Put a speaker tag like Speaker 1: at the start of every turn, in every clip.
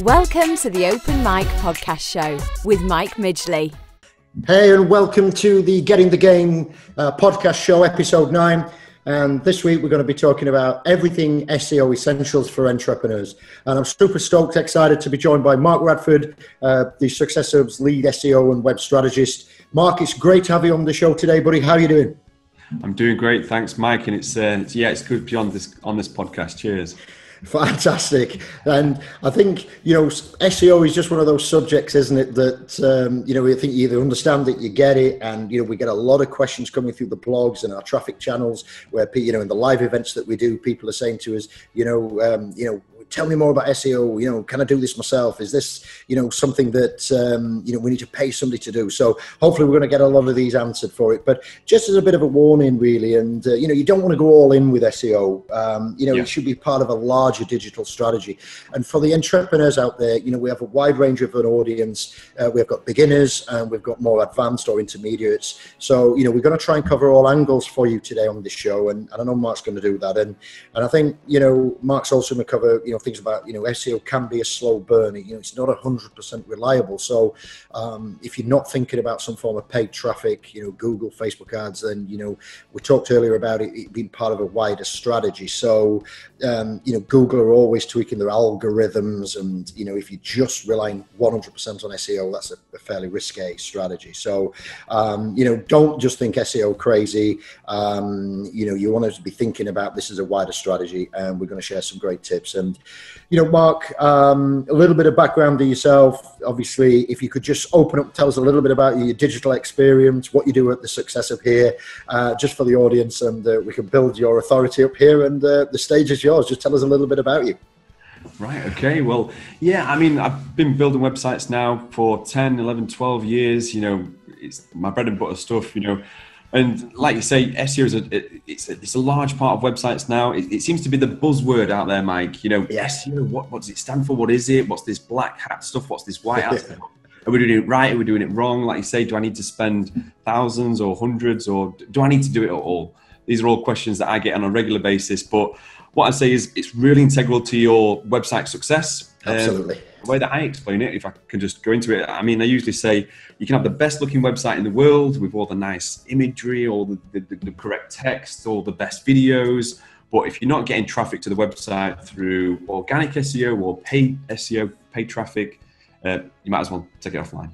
Speaker 1: Welcome to the Open Mike Podcast Show with Mike Midgley.
Speaker 2: Hey, and welcome to the Getting the Game uh, podcast show, episode nine. And this week we're going to be talking about everything SEO essentials for entrepreneurs. And I'm super stoked, excited to be joined by Mark Radford, uh, the Success Hub's lead SEO and web strategist. Mark, it's great to have you on the show today, buddy. How are you doing?
Speaker 3: I'm doing great, thanks, Mike. And it's, uh, it's yeah, it's good to be on this on this podcast. Cheers.
Speaker 2: Fantastic. And I think, you know, SEO is just one of those subjects, isn't it? That, um, you know, I think you either understand it, you get it. And, you know, we get a lot of questions coming through the blogs and our traffic channels where, you know, in the live events that we do, people are saying to us, you know, um, you know, tell me more about SEO. You know, can I do this myself? Is this, you know, something that, um, you know, we need to pay somebody to do? So hopefully we're going to get a lot of these answered for it. But just as a bit of a warning, really, and, uh, you know, you don't want to go all in with SEO. Um, you know, yeah. it should be part of a larger digital strategy. And for the entrepreneurs out there, you know, we have a wide range of an audience. Uh, we've got beginners and we've got more advanced or intermediates. So, you know, we're going to try and cover all angles for you today on this show. And, and I know Mark's going to do that. And, and I think, you know, Mark's also going to cover, you know, things about you know SEO can be a slow burner. You know, it's not hundred percent reliable. So um, if you're not thinking about some form of paid traffic, you know, Google, Facebook ads, then you know we talked earlier about it, it being part of a wider strategy. So um, you know, Google are always tweaking their algorithms, and you know, if you're just relying 100% on SEO, that's a, a fairly risque strategy. So um, you know, don't just think SEO crazy. Um, you know, you want to be thinking about this as a wider strategy, and we're going to share some great tips. And you know, Mark, um, a little bit of background to yourself. Obviously, if you could just open up, tell us a little bit about your digital experience, what you do at the Success Hub here, uh, just for the audience, and uh, we can build your authority up here. And uh, the stage is yours. Just tell us a little bit about you.
Speaker 3: Right. Okay. Well, yeah, I mean, I've been building websites now for 10, 11, 12 years. You know, it's my bread and butter stuff, you know and like you say, SEO is a it's a, it's a large part of websites now. It, it, seems to be the buzzword out there, Mike. You know, yes. SEO. What what does it stand for? What is it? What's this black hat stuff? What's this white hat? stuff? Are we doing it right? Are we doing it wrong? Like you say, do I need to spend thousands or hundreds, or do I need to do it at all? These are all questions that I get on a regular basis. But what I say is, it's really integral to your website success.
Speaker 2: Um, Absolutely. Um,
Speaker 3: the way that I explain it, if I can just go into it, I mean, I usually say you can have the best looking website in the world with all the nice imagery, all the, the, the correct text, all the best videos. But if you're not getting traffic to the website through organic SEO or paid SEO, paid traffic, uh, you might as well take it offline.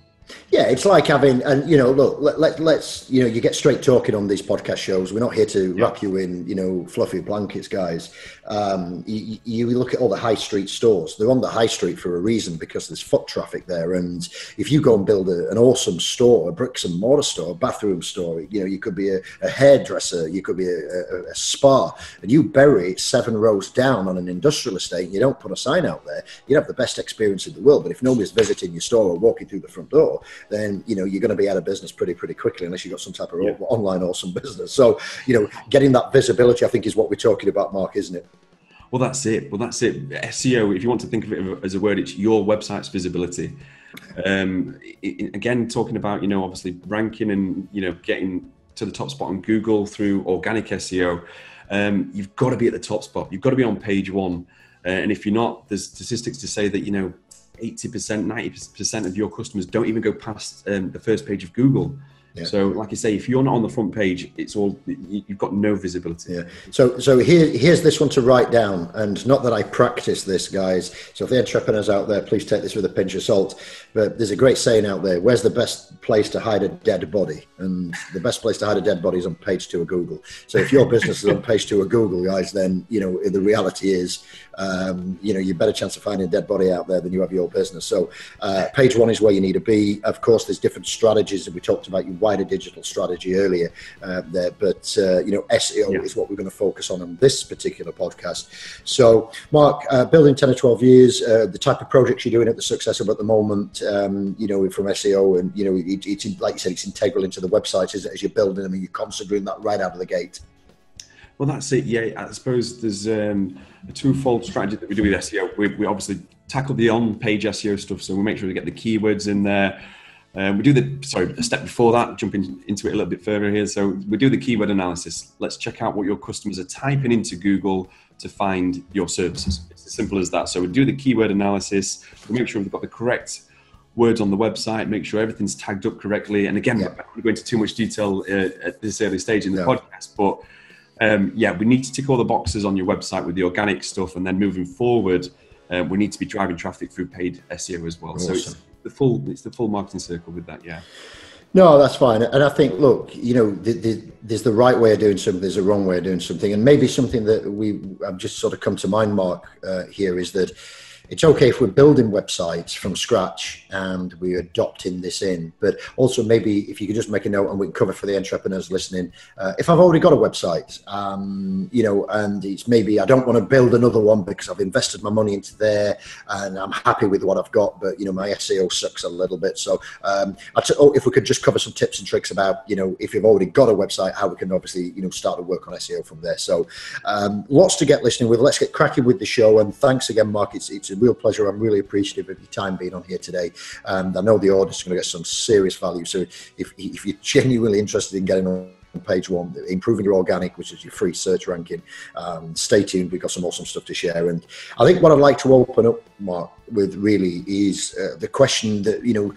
Speaker 2: Yeah, it's like having, and you know, look, let, let, let's, you know, you get straight talking on these podcast shows. We're not here to yeah. wrap you in, you know, fluffy blankets, guys. Um, you, you, look at all the high street stores, they're on the high street for a reason because there's foot traffic there. And if you go and build a, an awesome store, a bricks and mortar store, a bathroom store, you know, you could be a, a hairdresser, you could be a, a, spa, and you bury it seven rows down on an industrial estate, and you don't put a sign out there, you have the best experience in the world. But if nobody's visiting your store or walking through the front door, then you know you're going to be out of business pretty pretty quickly unless you've got some type of yeah. online awesome business. So you know, getting that visibility, I think, is what we're talking about, Mark, isn't it?
Speaker 3: Well, that's it. Well, that's it. SEO, if you want to think of it as a word, it's your website's visibility. Um, it, again, talking about you know obviously ranking and you know getting to the top spot on Google through organic SEO. Um, you've got to be at the top spot. You've got to be on page one. Uh, and if you're not, there's statistics to say that you know 80%, 90% of your customers don't even go past um, the first page of Google. Yeah. So, like I say, if you're not on the front page, it's all you've got no visibility.
Speaker 2: Yeah. So, so here, here's this one to write down, and not that I practice this, guys. So, if the entrepreneurs out there, please take this with a pinch of salt. But there's a great saying out there: "Where's the best place to hide a dead body?" And the best place to hide a dead body is on page two of Google. So, if your business is on page two of Google, guys, then you know the reality is, um, you know, you better chance of finding a dead body out there than you have your business. So, uh, page one is where you need to be. Of course, there's different strategies that we talked about. You wider digital strategy earlier uh, there, but uh, you know SEO yeah. is what we're going to focus on on this particular podcast. So, Mark, uh, building ten or twelve years, uh, the type of projects you're doing at the Success Hub at the moment, um, you know, from SEO, and you know, it, it's like you said, it's integral into the website as, as you're building them, and you're considering that right out of the gate.
Speaker 3: Well, that's it. Yeah, I suppose there's um, a twofold strategy that we do with SEO. We, we obviously tackle the on-page SEO stuff, so we make sure we get the keywords in there Um, we do the sorry a step before that, jumping into it a little bit further here. So we do the keyword analysis. Let's check out what your customers are typing into Google to find your services. It's as simple as that. So we do the keyword analysis. We make sure we've got the correct words on the website. Make sure everything's tagged up correctly. And again, yeah. I'm not go into too much detail uh, at this early stage in the podcast, but um, yeah, we need to tick all the boxes on your website with the organic stuff, and then moving forward, uh, we need to be driving traffic through paid SEO as well. Awesome. So it's the full it's the full marketing circle with that. Yeah.
Speaker 2: No, that's fine. And I think, look, you know, the, the, there's the right way of doing something, there's a wrong way of doing something, and maybe something that we I've just sort of come to mind, Mark, uh, here is that it's okay if we're building websites from scratch and we're adopting this in, but also maybe if you could just make a note and we can cover for the entrepreneurs listening. Uh, if I've already got a website, um, you know, and it's maybe I don't want to build another one because I've invested my money into there and I'm happy with what I've got, but you know, my SEO sucks a little bit. So um, t- oh, if we could just cover some tips and tricks about, you know, if you've already got a website, how we can obviously, you know, start to work on SEO from there. So um, lots to get listening with. Let's get cracking with the show. And thanks again, Mark. It's, it's real pleasure. I'm really appreciative of your time being on here today. And I know the audience is going to get some serious value. So if, if you're genuinely interested in getting on page one, improving your organic, which is your free search ranking. Um, stay tuned. We've got some awesome stuff to share. And I think what I'd like to open up, Mark, with really is uh, the question that, you know,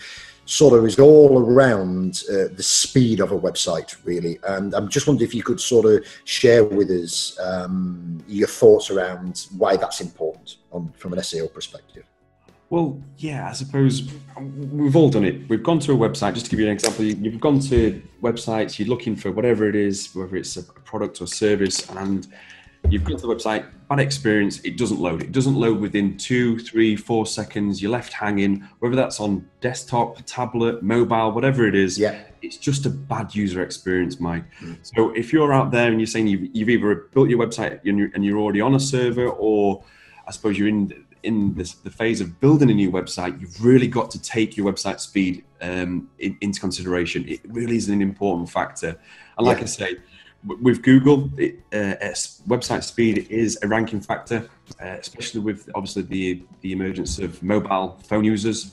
Speaker 2: sort of is all around uh, the speed of a website, really. And I'm just wondering if you could sort of share with us um, your thoughts around why that's important on, from an SEO perspective.
Speaker 3: Well, yeah, I suppose we've all done it. We've gone to a website, just to give you an example, you've gone to websites, you're looking for whatever it is, whether it's a product or service, and you've got to the website, bad experience, it doesn't load. It doesn't load within two, three, four seconds. You're left hanging, whether that's on desktop, tablet, mobile, whatever it is.
Speaker 2: Yeah.
Speaker 3: It's just a bad user experience, Mike. Mm. So if you're out there and you're saying you've, you've either built your website and you're, and you're already on a server, or I suppose you're in in this, the phase of building a new website, you've really got to take your website speed um, in, into consideration. It really is an important factor. And like yeah. I say, with Google, it, uh, website speed is a ranking factor, uh, especially with obviously the the emergence of mobile phone users.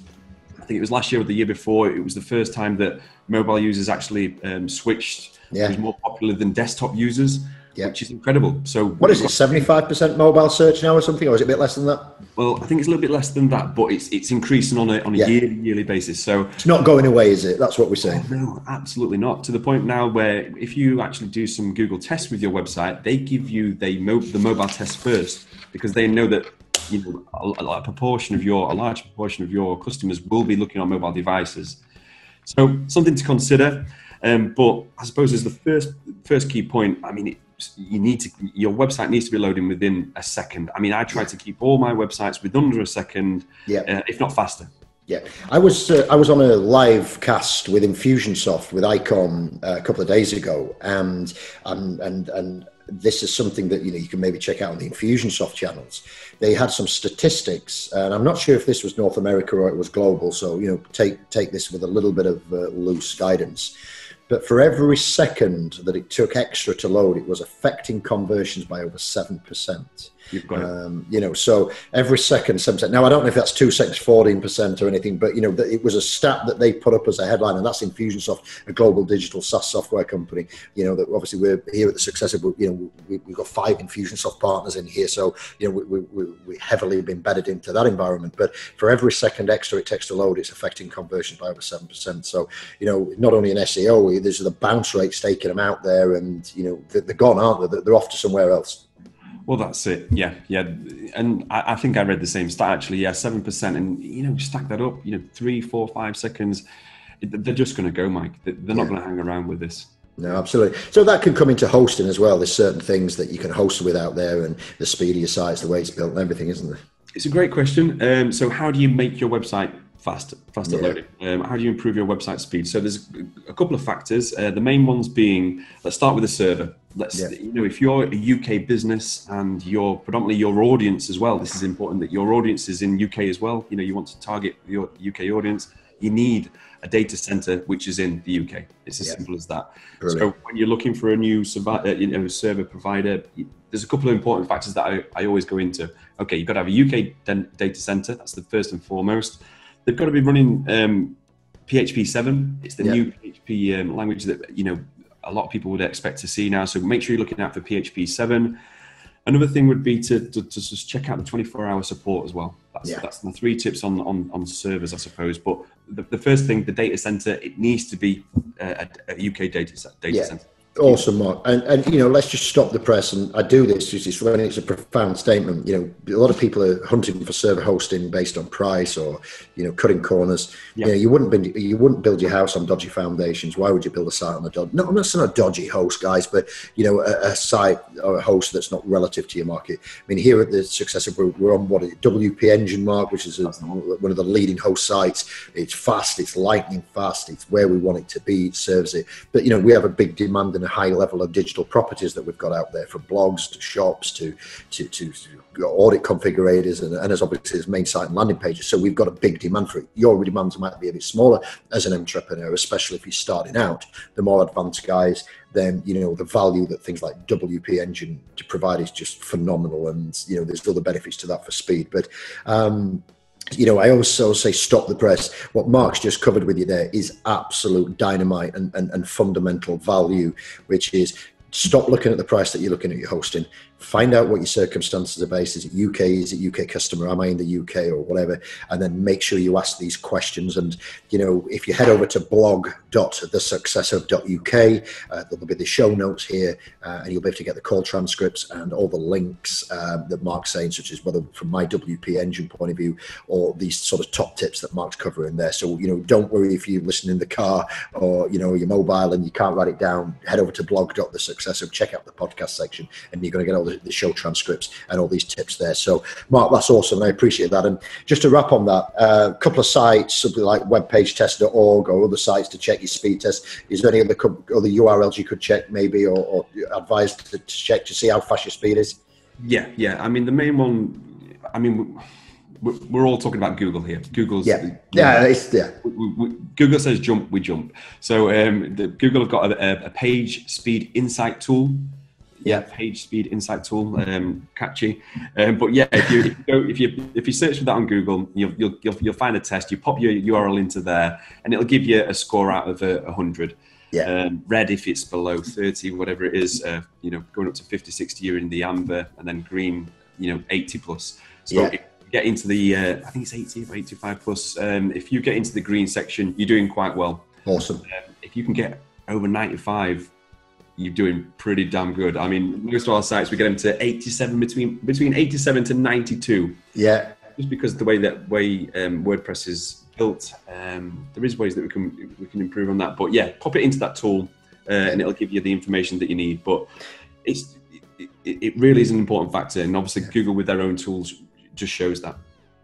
Speaker 3: I think it was last year or the year before. It was the first time that mobile users actually um, switched. Yeah. It was more popular than desktop users yeah. which is incredible. So
Speaker 2: what is it? Seventy five percent mobile search now, or something, or is it a bit less than that?
Speaker 3: Well, I think it's a little bit less than that, but it's it's increasing on a on a yeah. yearly yearly basis. So
Speaker 2: it's not going away, is it? That's what we're saying.
Speaker 3: Oh, no, absolutely not. To the point now where if you actually do some Google tests with your website, they give you they mo- the mobile test first because they know that you know a, a proportion of your a large proportion of your customers will be looking on mobile devices. So something to consider. Um, but I suppose as the first first key point, I mean, it, you need to your website needs to be loading within a second. I mean, I try to keep all my websites with under a second, yeah. Uh, if not faster.
Speaker 2: Yeah, I was uh, I was on a live cast with Infusionsoft with Icon uh, a couple of days ago, and and and and this is something that you know you can maybe check out on the Infusionsoft channels. They had some statistics, and I'm not sure if this was North America or it was global. So you know, take take this with a little bit of uh, loose guidance. But for every second that it took extra to load, it was affecting conversions by over 7%.
Speaker 3: You've got um,
Speaker 2: You know, so every second, 7%. Now, I don't know if that's two seconds, 14% or anything, but, you know, it was a stat that they put up as a headline, and that's Infusionsoft, a global digital SaaS software company. You know, that obviously we're here at the Success Hub. you know, we, have got five Infusionsoft partners in here. So, you know, we, we, we heavily embedded into that environment. But for every second extra it takes to load, it's affecting conversions by over 7%. So, you know, not only in SEO, there's the bounce rates taking them out there, and, you know, they're gone, aren't they? They're off to somewhere else.
Speaker 3: Well, that's it. Yeah, yeah, and I, I think I read the same stat actually. Yeah, seven percent, and you know, stack that up. You know, three, four, five seconds. They're just going to go, Mike. They're not yeah. going to hang around with this.
Speaker 2: No, absolutely. So that can come into hosting as well. There's certain things that you can host with out there, and the speed of your sites, the way it's built, and everything, isn't there?
Speaker 3: It's a great question. Um, so, how do you make your website faster, faster yeah. loading? Um, how do you improve your website speed? So, there's a couple of factors. Uh, the main ones being, let's start with the server let's yeah. you know if you're a UK business and you're predominantly your audience as well this is important that your audience is in UK as well you know you want to target your UK audience you need a data center which is in the UK it's as yeah. simple as that Brilliant. so when you're looking for a new uh, you know, server provider there's a couple of important factors that I, I always go into okay you've got to have a UK data center that's the first and foremost they've got to be running um, PHP 7. It's the
Speaker 2: Yeah.
Speaker 3: new PHP um, language that, you know, a lot of people would expect to see now. So make sure you're looking out for PHP 7. Another thing would be to, to, to just check out the 24 hour support as well. That's,
Speaker 2: Yeah.
Speaker 3: that's the three tips on, on, on servers, I suppose. But the, the first thing, the data center, it needs to be a, a UK data, data
Speaker 2: Yeah.
Speaker 3: center.
Speaker 2: Awesome, Mark. And, and, you know, let's just stop the press. And I do this just when it's a profound statement. You know, a lot of people are hunting for server hosting based on price or, you know, cutting corners.
Speaker 3: Yeah.
Speaker 2: You know, you wouldn't, build, you wouldn't build your house on dodgy foundations. Why would you build a site on a dodgy? No, I'm not saying a dodgy host, guys, but, you know, a, a site or a host that's not relative to your market. I mean, here at the Success Hub Group, we're on what it, WP Engine, Mark, which is a, one of the leading host sites. It's fast, it's lightning fast, it's where we want it to be, it serves it. But, you know, we have a big demand and a high level of digital properties that we've got out there from blogs to shops to, to, to, to audit configurators and, and as obviously as main site and landing pages. So we've got a big demand for it. Your demands might be a bit smaller as an entrepreneur, especially if you're starting out. The more advanced guys, then you know the value that things like WP Engine to provide is just phenomenal, and you know there's other benefits to that for speed. But um, you know, I also say stop the press. What Mark's just covered with you there is absolute dynamite and, and, and fundamental value, which is stop looking at the price that you're looking at your hosting. Find out what your circumstances are based. Is it UK? Is it UK customer? Am I in the UK or whatever? And then make sure you ask these questions. And you know, if you head over to blog.thesuccesshub.uk, uh, there'll be the show notes here, uh, and you'll be able to get the call transcripts and all the links um, that Mark's saying, such as whether from my WP engine point of view or these sort of top tips that Mark's covering there. So you know, don't worry if you listen in the car or you know your mobile and you can't write it down. Head over to blog.thesuccessor, check out the podcast section, and you're going to get all the, the show transcripts and all these tips there. So Mark, that's awesome. I appreciate that. And just to wrap on that, a couple of sites, something like webpagetest.org or other sites to check your speed test. Is there any other other URLs you could check maybe or, or advise to, to check to see how fast your speed is?
Speaker 3: Yeah, yeah. I mean, the main one, I mean, we're, all talking about Google here. Google's.
Speaker 2: Yeah, yeah, it's yeah.
Speaker 3: we, we, Google says jump, we jump. So um, the, Google have got a, a page speed insight tool. Yeah, page speed insight tool, um, catchy. Um, but yeah, if you, if you go, if you if you search for that on Google, you'll, you'll you'll you'll find a test. You pop your URL into there, and it'll give you a score out of a, a hundred.
Speaker 2: Yeah.
Speaker 3: Um, red if it's below 30, whatever it is, uh, you know, going up to 50, 60, you're in the amber, and then green, you know, 80 plus. So
Speaker 2: Yeah.
Speaker 3: if you get into the, uh, I think it's 80 or 85 plus. Um, if you get into the green section, you're doing quite well.
Speaker 2: Awesome.
Speaker 3: Um, if you can get over 95, you're doing pretty damn good. I mean, most of our sites we get them to 87 between between 87 to 92
Speaker 2: Yeah,
Speaker 3: just because the way that way um, WordPress is built, um, there is ways that we can we can improve on that. But yeah, pop it into that tool, uh, and it'll give you the information that you need. But it's it, it really is an important factor, and obviously Google with their own tools just shows that.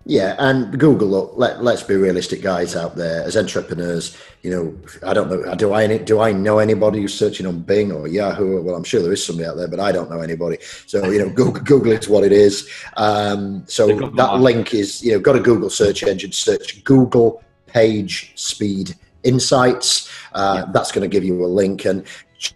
Speaker 2: Yeah, and Google. Look, let, let's be realistic, guys out there. As entrepreneurs, you know, I don't know. Do I do I know anybody who's searching on Bing or Yahoo? Well, I'm sure there is somebody out there, but I don't know anybody. So you know, Google, Google is what it is. Um, so
Speaker 3: They've got the
Speaker 2: that
Speaker 3: market.
Speaker 2: link is you know, got a Google search engine. Search Google Page Speed Insights. Uh, That's going to give you a link and.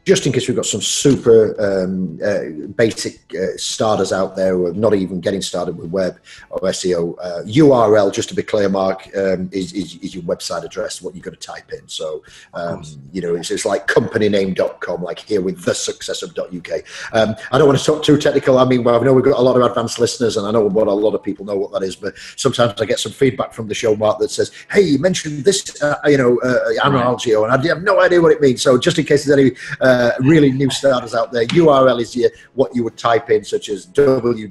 Speaker 2: Just in case we've got some super um, uh, basic uh, starters out there who are not even getting started with web or SEO, uh, URL, just to be clear, Mark, um, is, is, is your website address, what you've got to type in. So, um, you know, it's, it's like companyname.com, like here with the Success Hub .uk. Um, I don't want to talk too technical. I mean, well, I know we've got a lot of advanced listeners and I know what a lot of people know what that is, but sometimes I get some feedback from the show, Mark, that says, hey, you mentioned this, uh, you know, uh, analogy, and I have no idea what it means. So just in case there's any uh, really new starters out there, URL is your, what you would type in, such as www.apple.com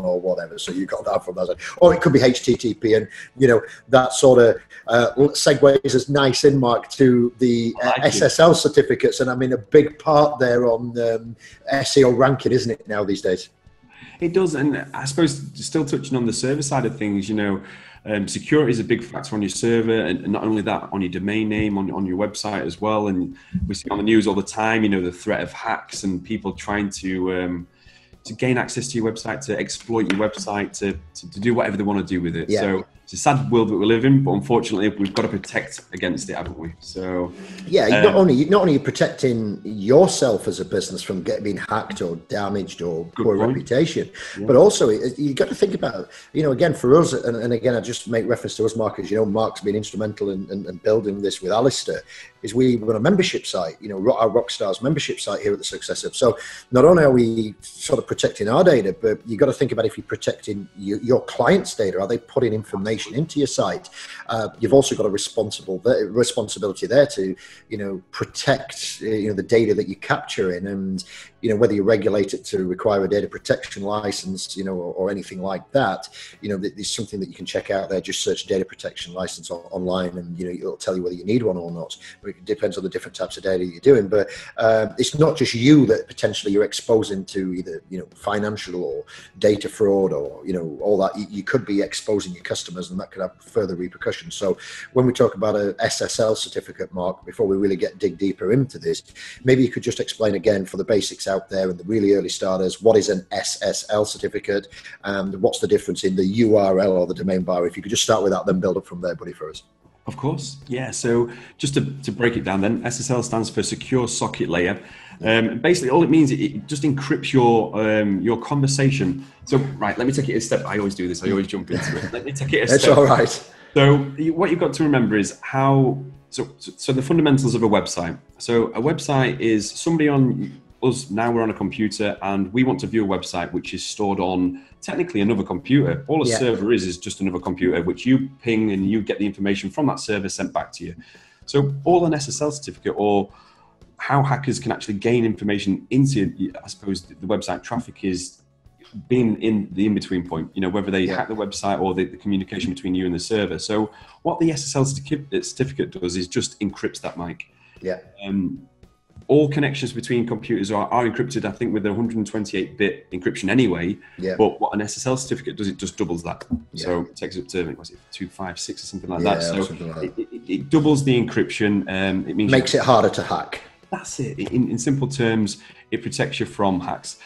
Speaker 2: or whatever. So you got that from that. side. Or it could be HTTP, and you know that sort of uh, segues as nice in mark to the uh,
Speaker 3: I like it.
Speaker 2: SSL certificates, and I mean a big part there on um, SEO ranking, isn't it now these days?
Speaker 3: It does, and I suppose still touching on the server side of things, you know, um, security is a big factor on your server, and, and not only that, on your domain name, on, on your website as well. And we see on the news all the time, you know, the threat of hacks and people trying to, um, to gain access to your website, to exploit your website, to, to, to do whatever they want to do with it.
Speaker 2: Yeah.
Speaker 3: So it's a sad world that we live in, but unfortunately, we've got to protect against it, haven't we? So
Speaker 2: Yeah,
Speaker 3: Um,
Speaker 2: not only not only protecting yourself as a business from getting being hacked or damaged or poor
Speaker 3: point.
Speaker 2: reputation, but also you've got to think about you know again for us and, and again I just make reference to us, Mark, as you know, Mark's been instrumental in, in, in building this with Alistair. Is we run a membership site, you know, our Rockstars membership site here at the Success Hub. So not only are we sort of protecting our data, but you've got to think about if you're protecting your, your clients' data. Are they putting information into your site? Uh, you've also got a responsible responsibility there to, you know, protect uh, you know the data that you capture in, and you know whether you regulate it to require a data protection license, you know, or, or anything like that. You know, there's something that you can check out there. Just search data protection license on, online, and you know it'll tell you whether you need one or not. But it depends on the different types of data you're doing, but um, it's not just you that potentially you're exposing to either you know financial or data fraud or you know all that. You, you could be exposing your customers, and that could have further repercussions. So when we talk about a SSL certificate, Mark, before we really get dig deeper into this, maybe you could just explain again for the basics out there and the really early starters what is an SSL certificate and what's the difference in the URL or the domain bar. If you could just start with that, then build up from there, buddy, for us.
Speaker 3: Of course, yeah. So just to, to break it down, then SSL stands for Secure Socket Layer. Um, basically, all it means it, it just encrypts your um, your conversation. So, right, let me take it a step. I always do this. I always jump into it. Let me take it a
Speaker 2: It's
Speaker 3: step.
Speaker 2: all right.
Speaker 3: So what you've got to remember is how. So, so so the fundamentals of a website. So a website is somebody on us now. We're on a computer and we want to view a website which is stored on technically another computer. All a
Speaker 2: Yeah.
Speaker 3: server is is just another computer which you ping and you get the information from that server sent back to you. So all an SSL certificate or how hackers can actually gain information into, I suppose, the website traffic is being in the in-between point. You know, whether they
Speaker 2: Yeah.
Speaker 3: hack the website or the, the communication between you and the server. So what the SSL certificate, does is just encrypts that Mike.
Speaker 2: Yeah.
Speaker 3: Um, all connections between computers are, are encrypted, I think, with a 128-bit encryption anyway.
Speaker 2: Yeah.
Speaker 3: But what an SSL certificate does, it just doubles that.
Speaker 2: Yeah.
Speaker 3: So it takes up to, what's it, 256 or something like
Speaker 2: Yeah,
Speaker 3: that. So
Speaker 2: something like that.
Speaker 3: It, it, it doubles the encryption. Um, it means
Speaker 2: Makes it harder to hack.
Speaker 3: That's it. In, in simple terms, it protects you from hacks.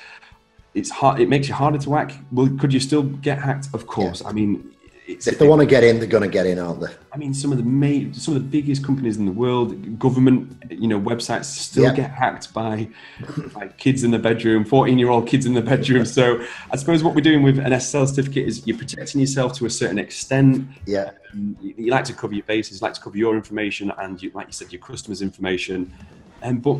Speaker 3: It's hard. It makes you harder to hack. Well, could you still get hacked? Of course. I mean, it's,
Speaker 2: If they want to get in, they're going to get in, aren't they?
Speaker 3: I mean, some of the main, some of the biggest companies in the world, government, you know, websites still
Speaker 2: Yeah.
Speaker 3: get hacked by, by kids in the bedroom, fourteen-year-old kids in the bedroom. So, I suppose what we're doing with an SSL certificate is you're protecting yourself to a certain extent.
Speaker 2: Yeah.
Speaker 3: Um, you, you like to cover your bases, like to cover your information, and you, like you said, your customers' information. Um, but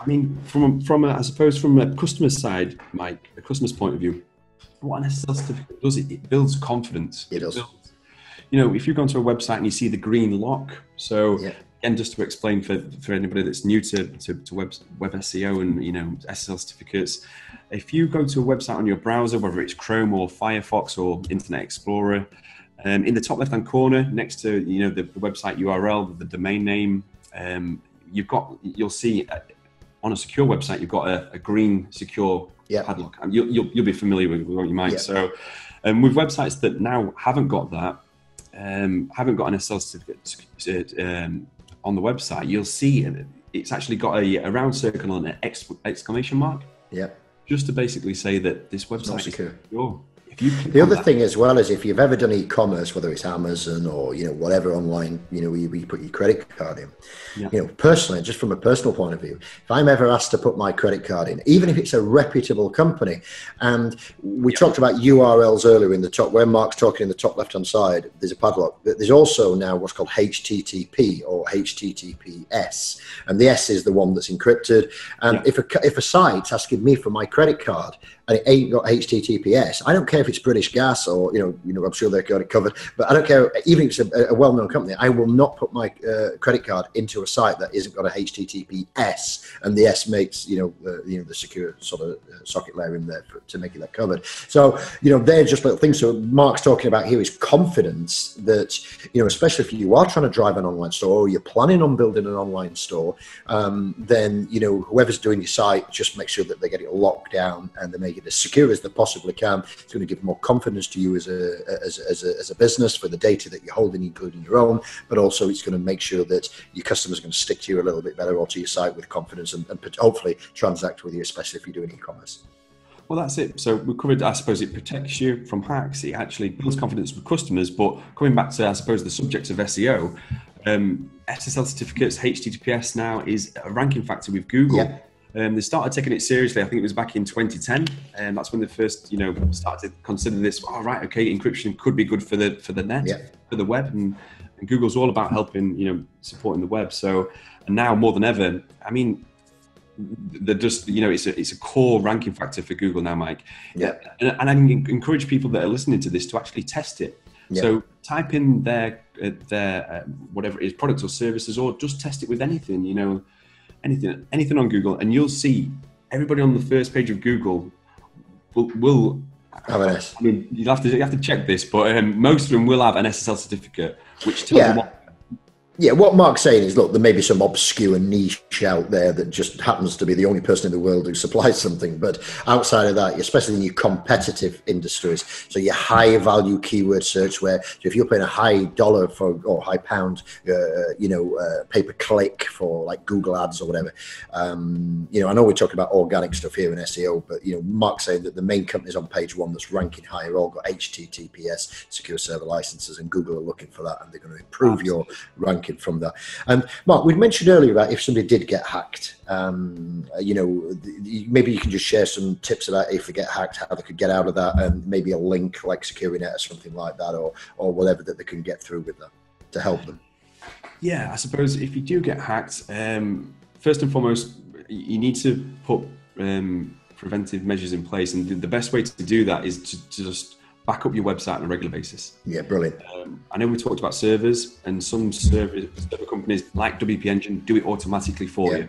Speaker 3: I mean, from from a, I suppose from a customer's side, Mike, a customer's point of view, what an SSL certificate does it, it builds confidence.
Speaker 2: It does.
Speaker 3: builds- you know, if you go onto a website and you see the green lock, so
Speaker 2: Yeah.
Speaker 3: again, just to explain for, for anybody that's new to, to, to web, web SEO and you know SSL certificates, if you go to a website on your browser, whether it's Chrome or Firefox or Internet Explorer, um, in the top left-hand corner, next to you know the, the website URL, the domain name, um, you've got you'll see uh, on a secure website you've got a, a green secure
Speaker 2: Yeah.
Speaker 3: padlock. You'll, you'll, you'll be familiar with, what you might.
Speaker 2: Yeah.
Speaker 3: So, um, with websites that now haven't got that, um, haven't got an SSL certificate um, on the website, you'll see it- it's actually got a, a round circle and an ex- exclamation mark,
Speaker 2: Yeah.
Speaker 3: just to basically say that this website
Speaker 2: not
Speaker 3: is
Speaker 2: secure.
Speaker 3: Secure. If you
Speaker 2: The other thing as well is if you've ever done e-commerce, whether it's Amazon or you know whatever online, you know, where you, put your credit card in.
Speaker 3: Yeah.
Speaker 2: You know, personally, just from a personal point of view, if I'm ever asked to put my credit card in, even if it's a reputable company, and we talked about URLs earlier in the top, where Mark's talking in the top left-hand side, there's a padlock. But There's also now what's called HTTP or HTTPS, and the S is the one that's encrypted. And
Speaker 3: Yeah.
Speaker 2: if a if a site's asking me for my credit card and it ain't got HTTPS, I don't care if it's British Gas or you know, you know, I'm sure they've got it covered. But I don't care, even if it's a, a well-known company, I will not put my uh, credit card into a site that isn't got a HTTPS, and the S makes you know, the, you know, the secure sort of uh, socket layer in there for, to make it that covered. So you know, they're just little things. So Mark's talking about here is confidence that you know, especially if you are trying to drive an online store or you're planning on building an online store, um, then you know, whoever's doing your site, just make sure that they get it locked down and they make it as secure as they possibly can. It's going to give more confidence to you as a as, a- as, a, as a business for the data that you're holding, including your own. But also, it's going to make sure that your customers are going to stick to you a little bit better or to your site with confidence and, and hopefully transact with you, especially if you're doing e-commerce.
Speaker 3: Well, that's it. So we covered, I suppose, it protects you from hacks. It actually builds confidence with customers. But coming back to, I suppose, the subject of SEO, um, SSL certificates, HTTPS now is a ranking factor with Google.
Speaker 2: Yeah.
Speaker 3: Um, they started taking it seriously. I think it was back in 2010, and that's when they first, you know, started to consider this. All oh, right, okay, encryption could be good for the for the net,
Speaker 2: Yeah.
Speaker 3: for the web, and, and Google's all about helping, you know, supporting the web. So, and now more than ever, I mean, they're just, you know, it's a it's a core ranking factor for Google now, Mike.
Speaker 2: Yeah.
Speaker 3: And, and I encourage people that are listening to this to actually test it.
Speaker 2: Yeah.
Speaker 3: So type in their uh, their uh, whatever it is, products or services, or just test it with anything. You know, anything anything on Google, and you'll see everybody on the first page of Google will will.
Speaker 2: Have an S.
Speaker 3: I mean, you have to you have to check this, but um, most of them will have an SSL certificate, which tells
Speaker 2: Yeah.
Speaker 3: them what
Speaker 2: Yeah, what Mark's saying is, look, there may be some obscure niche out there that just happens to be the only person in the world who supplies something. But outside of that, especially in your competitive industries, so your high value keyword search, where so if you're paying a high dollar for or high pound, uh, you know, uh, pay per click for like Google Ads or whatever. Um, you know, I know we're talking about organic stuff here in SEO, but you know, Mark's saying that the main companies on page one that's ranking higher all got HTTPS secure server licenses, and Google are looking for that, and they're going to improve your ranking from that. And Mark, we'd mentioned earlier about if somebody did get hacked, um, you know, maybe you can just share some tips about if they get hacked, how they could get out of that, and maybe a link like Sucuri.net or something like that, or or whatever that they can get through with that to help them.
Speaker 3: Yeah, I suppose if you do get hacked, um, first and foremost, you need to put um, preventive measures in place, and the- best way to do that is to just back up your website on a regular basis.
Speaker 2: Yeah, brilliant.
Speaker 3: Um, I know we talked about servers, and some server, server companies like WP Engine do it automatically for
Speaker 2: Yeah.
Speaker 3: you.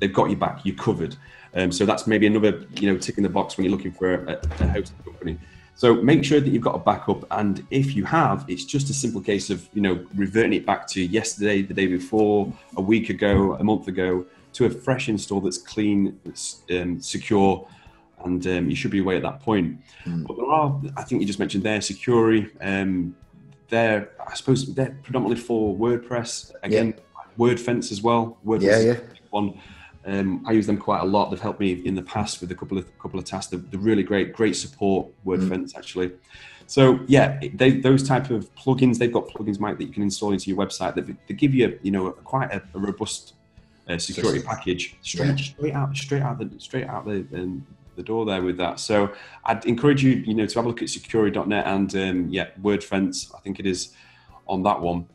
Speaker 3: They've got you back, you're covered. Um, so that's maybe another, you know, tick in the box when you're looking for a, a hosting company. So make sure that you've got a backup, and if you have, it's just a simple case of you know reverting it back to yesterday, the day before, a week ago, a month ago, to a fresh install that's clean, that's um, secure, and um, you should be away at that point. But there are, I think you just mentioned there, Sucuri. Um, they're, I suppose, they're predominantly for WordPress. Again, WordFence as well. WordPress
Speaker 2: Yeah, yeah.
Speaker 3: one. Um, I use them quite a lot. They've helped me in the past with a couple of couple of tasks. They're, they're really great, great support. WordFence actually. So yeah, they, those type of plugins. They've got plugins, Mike, that you can install into your website. That they give you, you know, quite a, a robust uh, security package straight,
Speaker 2: Yeah.
Speaker 3: straight out, straight out the straight out the um, the door there with that. So I'd encourage you, you know, to have a look at sucuri.net and um, yeah, WordFence. I think it is on that one.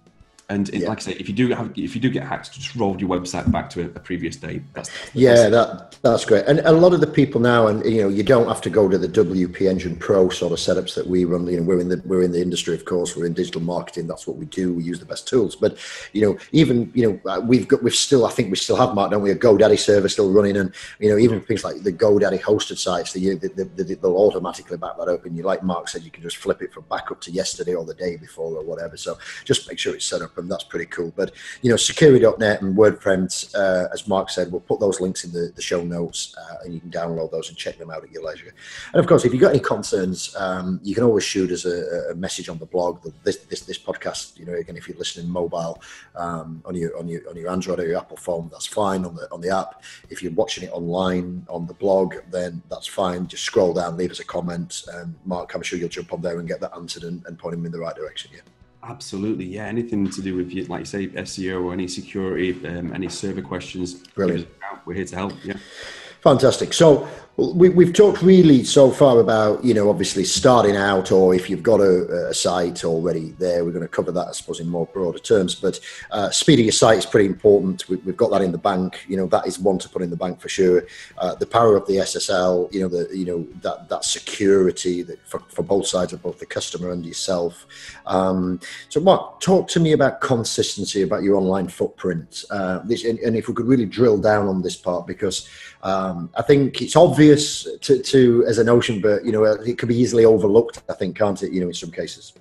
Speaker 3: And it,
Speaker 2: Yeah.
Speaker 3: like I say, if you do have, if you do get hacked, just roll your website back to a, a previous date. That's the
Speaker 2: Yeah, that that's great. And a lot of the people now, and you know, you don't have to go to the WP Engine Pro sort of setups that we run. You know, we're in the we're in the industry, of course. We're in digital marketing. That's what we do. We use the best tools. But you know, even you know, uh, we've got we've still, I think we still have, Mark, don't we? A GoDaddy server still running, and you know, even things like the GoDaddy hosted sites, the, the, the, the, they'll automatically back that up. And You like Mark said, you can just flip it from backup to yesterday or the day before or whatever. So just make sure it's set up, and that's pretty cool. But you know, sucuri.net and WordFence, uh, as Mark said, we'll put those links in the, the show notes uh, and you can download those and check them out at your leisure. And of course, if you've got any concerns, um, you can always shoot us a, a message on the blog. This, this this podcast, you know, again, if you're listening mobile um, on your on your on your Android or your Apple phone, that's fine on the on the app. If you're watching it online on the blog, then that's fine. Just scroll down, leave us a comment. Um, Mark, I'm sure you'll jump on there and get that answered and, and point him in the right direction. Yeah.
Speaker 3: Absolutely, yeah. Anything to do with, like you say, SEO or any security, um, any server questions,
Speaker 2: Brilliant.
Speaker 3: us a shout. We're here to help. Yeah.
Speaker 2: Fantastic. So we, we've talked really so far about, you know, obviously starting out, or if you've got a, a site already there, we're going to cover that, I suppose, in more broader terms. But uh, speeding your site is pretty important. We, we've got that in the bank. You know, that is one to put in the bank for sure. Uh, the power of the SSL, you know, the you know that that security that for, for both sides of both the customer and yourself. Um, so, Mark, talk to me about consistency about your online footprint. Uh, this, and, and if we could really drill down on this part, because um, I think it's obvious to, to as a notion, but you know, it could be easily overlooked. I think, can't it? You know, in some cases.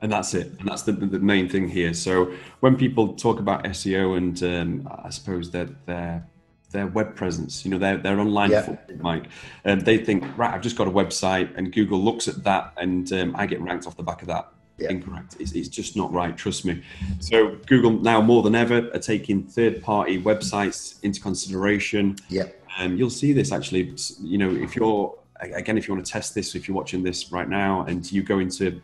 Speaker 3: And that's it. And that's the, the main thing here. So when people talk about SEO and um, I suppose that their their web presence, you know, their their online
Speaker 2: Yeah.
Speaker 3: footprint, Mike, um, they think, right, I've just got a website, and Google looks at that, and um, I get ranked off the back of that.
Speaker 2: Yeah.
Speaker 3: Incorrect. It's, it's just not right. Trust me. So Google now more than ever are taking third-party websites into consideration.
Speaker 2: Yeah.
Speaker 3: Um, you'll see this actually. You know, if you're again, if you want to test this, if you're watching this right now and you go into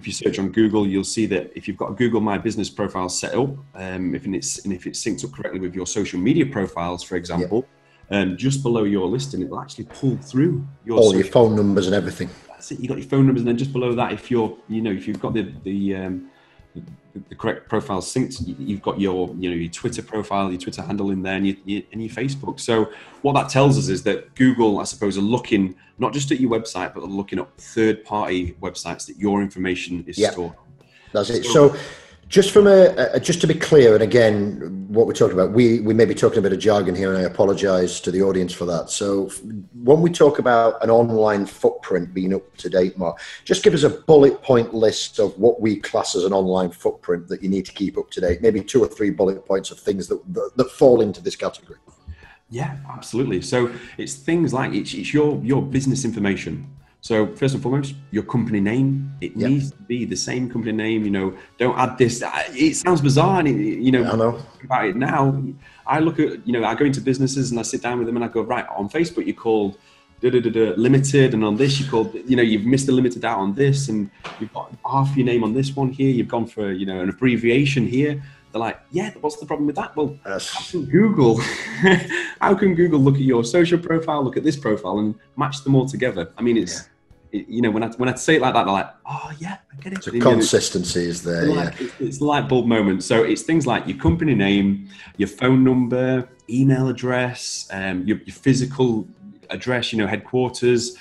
Speaker 3: if you search on Google, you'll see that if you've got a Google My Business profile set up, um, if it's and if it's synced up correctly with your social media profiles, for example, yeah. um, just below your listing, it will actually pull through
Speaker 2: your all your phone numbers and everything.
Speaker 3: That's it. You got your phone numbers, and then just below that, if you're, you know, if you've got the the um, the correct profile synced. You've got your, you know, your Twitter profile, your Twitter handle in there, and your, your, and your Facebook. So what that tells us is that Google, I suppose, are looking not just at your website, but they're looking at third-party websites that your information is yep. stored.
Speaker 2: That's it. So, just from a, a, just to be clear, and again, what we're talking about, we we may be talking a bit of jargon here, and I apologise to the audience for that. So, when we talk about an online footprint being up to date, Mark, just give us a bullet point list of what we class as an online footprint that you need to keep up to date. Maybe two or three bullet points of things that that, that fall into this category.
Speaker 3: Yeah, absolutely. So it's things like it's, it's your your business information. So first and foremost, your company name. It yep. needs to be the same company name. You know, don't add this. It sounds bizarre, and it, you know,
Speaker 2: yeah, I know
Speaker 3: about it now. I look at you know, I go into businesses and I sit down with them and I go, right, on Facebook you're called da, da, da, limited, and on this you called, you know, you've missed the limited out on this, and you've got half your name on this one here. You've gone for you know an abbreviation here. They're like, yeah, what's the problem with that? Well, yes. how can Google, how can Google look at your social profile, look at this profile, and match them all together? I mean, it's, yeah. it, you know, when I when I say it like that, they're like, oh yeah, I get it.
Speaker 2: So consistency is there.
Speaker 3: It's
Speaker 2: yeah,
Speaker 3: like, it's, it's light bulb moment. So it's things like your company name, your phone number, email address, um, your, your physical address, you know, headquarters.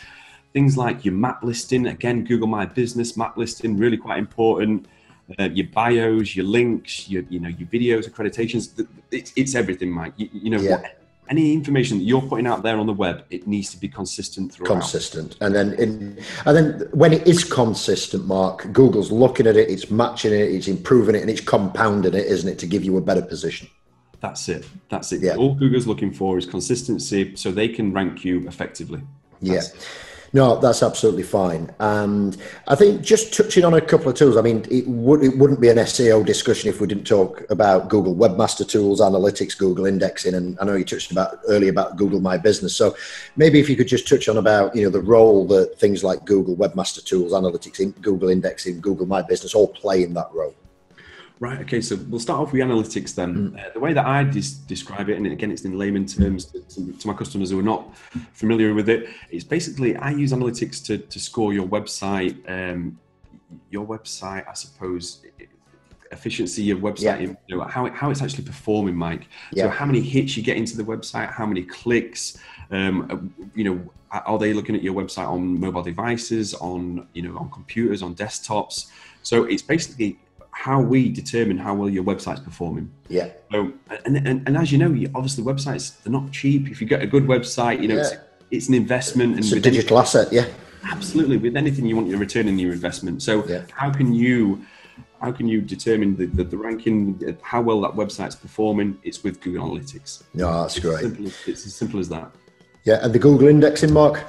Speaker 3: Things like your map listing, again, Google My Business map listing, really quite important uh, your bios, your links, your you know your videos, accreditations. It's, it's everything, Mike. You, you know, yeah. what, any information that you're putting out there on the web, it needs to be consistent throughout.
Speaker 2: Consistent, and then in, and then when it is consistent, Mark, Google's looking at it, it's matching it, it's improving it, and it's compounding it, isn't it, to give you a better position.
Speaker 3: That's it. That's it. Yeah. All Google's looking for is consistency, so they can rank you effectively.
Speaker 2: That's yeah. No, that's absolutely fine. And I think just touching on a couple of tools. I mean, it would it wouldn't be an SEO discussion if we didn't talk about Google Webmaster Tools, analytics, Google indexing, and I know you touched about earlier about Google My Business. So maybe if you could just touch on about you know the role that things like Google Webmaster Tools, analytics, Google indexing, Google My Business all play in that role.
Speaker 3: Right. Okay. So we'll start off with analytics then. Mm. Uh, the way that I dis- describe it, and again, it's in layman terms to, to, to, my customers who are not familiar with it. It's basically I use analytics to, to score your website, um, your website, I suppose, efficiency of website, yeah. you know, how, it, how it's actually performing, Mike. Yeah. So how many hits you get into the website, how many clicks, um, you know, are they looking at your website on mobile devices, on you know, on computers, on desktops? So it's basically how we determine how well your website's performing.
Speaker 2: Yeah.
Speaker 3: So, and, and, and as you know, obviously websites they're not cheap. If you get a good website, you know, yeah. it's, it's, an investment.
Speaker 2: And it's a digital anything, asset. Yeah.
Speaker 3: Absolutely. With anything, you want your return on your investment. So, yeah. how can you? How can you determine the, the, the, ranking, how well that website's performing? It's with Google Analytics.
Speaker 2: Yeah, that's
Speaker 3: it's
Speaker 2: great.
Speaker 3: As it's as simple as that.
Speaker 2: Yeah, and the Google indexing, Mark?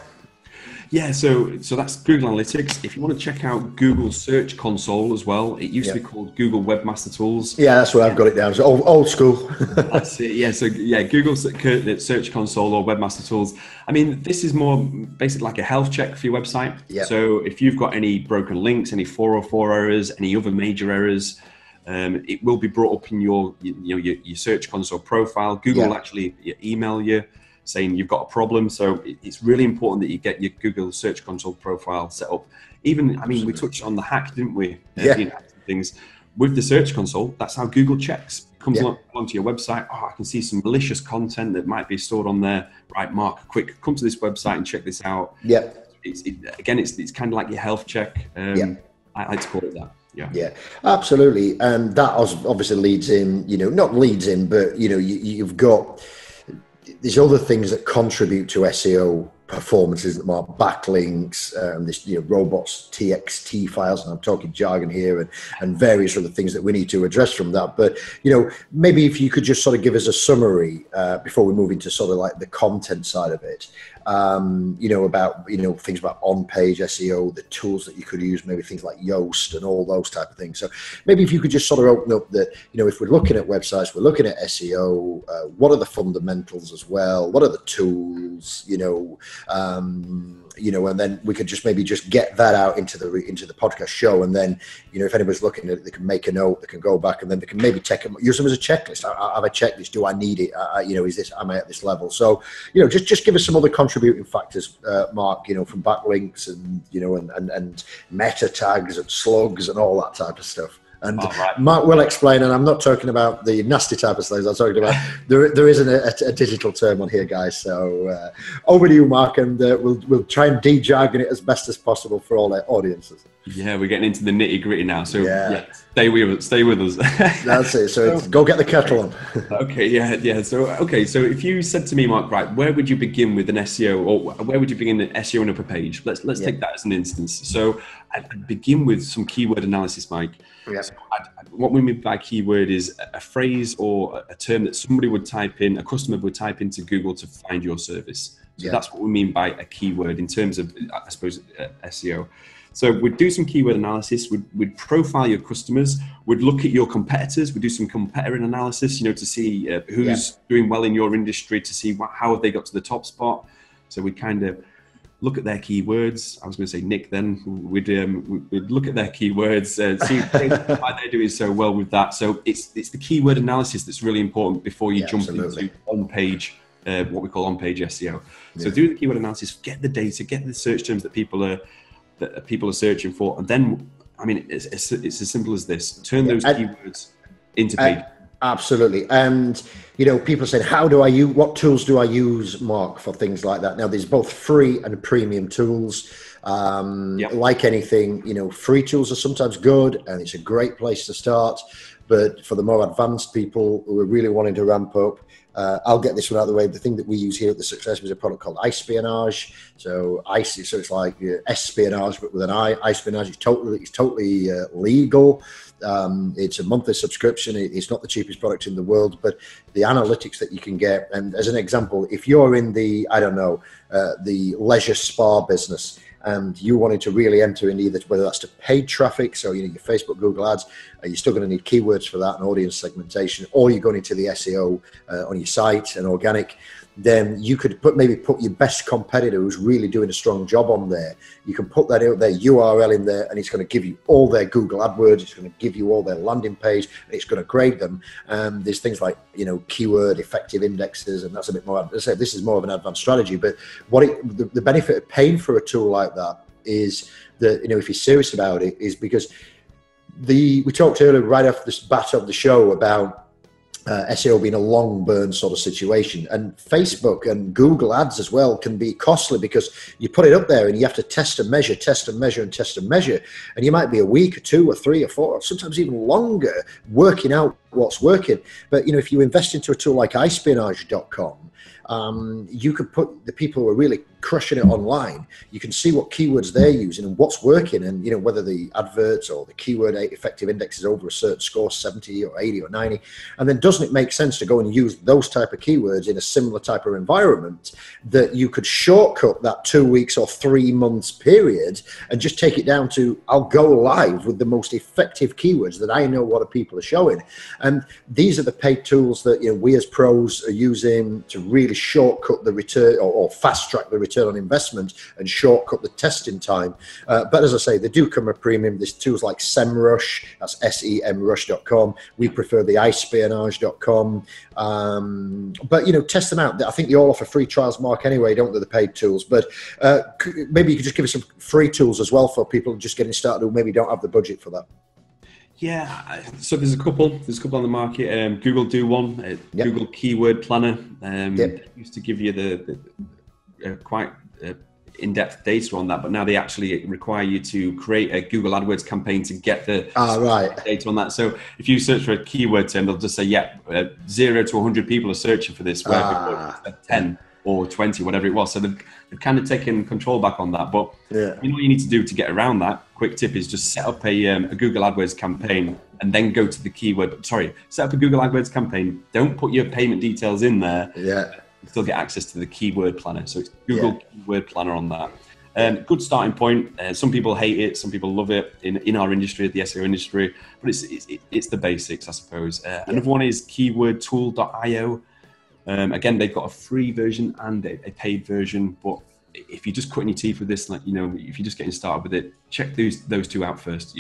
Speaker 3: Yeah, so so that's Google Analytics. If you want to check out Google Search Console as well, it used to be called Google Webmaster Tools.
Speaker 2: Yeah, that's what I've got it down. So old, old school.
Speaker 3: that's it. Yeah, so yeah, Google Search Console or Webmaster Tools. I mean, this is more basically like a health check for your website. Yeah. So if you've got any broken links, any 404 errors, any other major errors, um, it will be brought up in your you know your, your Search Console profile. Google yeah. will actually email you saying you've got a problem. So it's really important that you get your Google Search Console profile set up. Even, I mean, we touched on the hack, didn't we?
Speaker 2: Yeah.
Speaker 3: things with the Search Console. That's how Google checks. Comes yeah. along, onto your website. Oh, I can see some malicious content that might be stored on there. Right, Mark, quick, come to this website and check this out.
Speaker 2: Yeah.
Speaker 3: It's, it, again, it's it's kind of like your health check. Um, yeah. I like to call it that. Yeah.
Speaker 2: Yeah, absolutely. And that obviously leads in, you know, not leads in, but, you know, you, you've got there's other things that contribute to SEO performances that are backlinks, um, this you know, robots TXT files, and I'm talking jargon here, and, and various other things that we need to address from that. But you know, maybe if you could just sort of give us a summary uh, before we move into sort of like the content side of it, um, you know, about you know things about on-page SEO, the tools that you could use, maybe things like Yoast and all those type of things. So maybe if you could just sort of open up that, you know, if we're looking at websites, we're looking at SEO. Uh, what are the fundamentals as well? What are the tools? You know, um, you know, and then we could just maybe just get that out into the into the podcast show, and then you know, if anybody's looking at it, they can make a note, they can go back, and then they can maybe take use them as a checklist. I, I have a checklist. Do I need it? I, you know, is this am I at this level? So you know, just just give us some other contributing factors, uh, Mark. You know, from backlinks and you know, and, and and meta tags and slugs and all that type of stuff. And oh, right. Mark will explain, and I'm not talking about the nasty type of slaves. I'm talking about there. There isn't a, a, digital term on here, guys. So uh, over to you, Mark, and uh, we'll we'll try and de-jargon it as best as possible for all our audiences.
Speaker 3: Yeah, we're getting into the nitty gritty now. So yeah. yeah. stay with us. Stay with us.
Speaker 2: That's it. So, go get the kettle on.
Speaker 3: okay. Yeah. Yeah. So okay. So if you said to me, Mark, right, where would you begin with an SEO, or where would you begin an SEO on a page? Let's let's yeah. take that as an instance. So I'd begin with some keyword analysis, Mike. Yeah. So what we mean by keyword is a phrase or a term that somebody would type in, a customer would type into Google to find your service. So yeah. that's what we mean by a keyword in terms of, I suppose, uh, SEO. So we'd do some keyword analysis. We'd, we'd, profile your customers. We'd look at your competitors. We'd do some competitor analysis, you know, to see uh, who's yeah. doing well in your industry, to see what, how have they got to the top spot. So we kind of look at their keywords. I was going to say Nick. Then we'd um, we'd look at their keywords, uh, see why they're doing so well with that. So it's it's the keyword analysis that's really important before you yeah, jump absolutely. into on page. Uh, what we call on-page SEO. So do the keyword analysis, get the data, get the search terms that people are that people are searching for, and then I mean it's it's, it's as simple as this: turn those keywords into page.
Speaker 2: Absolutely. And, you know, people said, how do I use, what tools do I use, Mark, for things like that? Now, there's both free and premium tools. Um, yep. Like anything, you know, free tools are sometimes good and it's a great place to start. But for the more advanced people who are really wanting to ramp up, uh, I'll get this one out of the way. The thing that we use here at the Success is a product called iSpionage. So ice, so it's like uh, espionage, but with an I. iSpionage is totally, it's totally uh, legal. Um, it's a monthly subscription. It's not the cheapest product in the world, but the analytics that you can get. And as an example, if you're in the, I don't know, uh, the leisure spa business, and you wanted to really enter in either whether that's to paid traffic, so you know your Facebook, Google ads, uh, you're still going to need keywords for that and audience segmentation, or you're going into the SEO uh, on your site and organic then you could put maybe put your best competitor who's really doing a strong job on there. You can put that out their URL in there, and it's going to give you all their Google AdWords. It's going to give you all their landing page, it's going to grade them. Um, there's things like you know keyword effective indexes, and that's a bit more. As I say, this is more of an advanced strategy. But what it, the, the benefit of paying for a tool like that is that you know if you're serious about it, is because the we talked earlier right off the bat of the show about uh, SEO being a long burn sort of situation. And Facebook and Google ads as well can be costly because you put it up there and you have to test and measure, test and measure, and test and measure. And you might be a week or two or three or four, or sometimes even longer working out what's working. But you know, if you invest into a tool like iSpionage.com, um, you could put the people who are really crushing it online. You can see what keywords they're using and what's working, and you know whether the adverts or the keyword effective index is over a certain score, seventy or eighty or ninety. And then doesn't it make sense to go and use those type of keywords in a similar type of environment that you could shortcut that two weeks or three months period and just take it down to I'll go live with the most effective keywords that I know what people are showing. And these are the paid tools that you know we as pros are using to really shortcut the return or, or fast track the return on investment and shortcut the testing time. Uh, but as I say, they do come a premium. There's tools like SEMrush, that's S-E-M-Rush.com. We prefer the iSpionage.com. Um, but, you know, test them out. I think they all offer free trials, Mark, anyway, don't they, the paid tools. But uh, maybe you could just give us some free tools as well for people just getting started who maybe don't have the budget for that.
Speaker 3: Yeah, so there's a couple. There's a couple on the market. Um, Google do one. Uh, yep. Google Keyword Planner um, yep. used to give you the, the quite uh, in-depth data on that, but now they actually require you to create a Google AdWords campaign to get the
Speaker 2: ah, right.
Speaker 3: data on that. So if you search for a keyword term, they'll just say, "Yeah, uh, zero to 100 people are searching for this." Where ah. 10 or 20, whatever it was. So they've, they've kind of taken control back on that. But yeah. you know what you need to do to get around that? Quick tip is just set up a, um, a Google AdWords campaign and then go to the keyword. Sorry, set up a Google AdWords campaign. Don't put your payment details in there.
Speaker 2: Yeah.
Speaker 3: You still get access to the keyword planner. So it's Google yeah. Keyword Planner on that. Um, good starting point. Uh, some people hate it, some people love it in, in our industry, the SEO industry, but it's, it's, it's the basics, I suppose. Uh, yeah. Another one is keywordtool.io. Um, again, they've got a free version and a, a, paid version, but if you're just cutting your teeth with this, like you know, if you're just getting started with it, check those those two out first.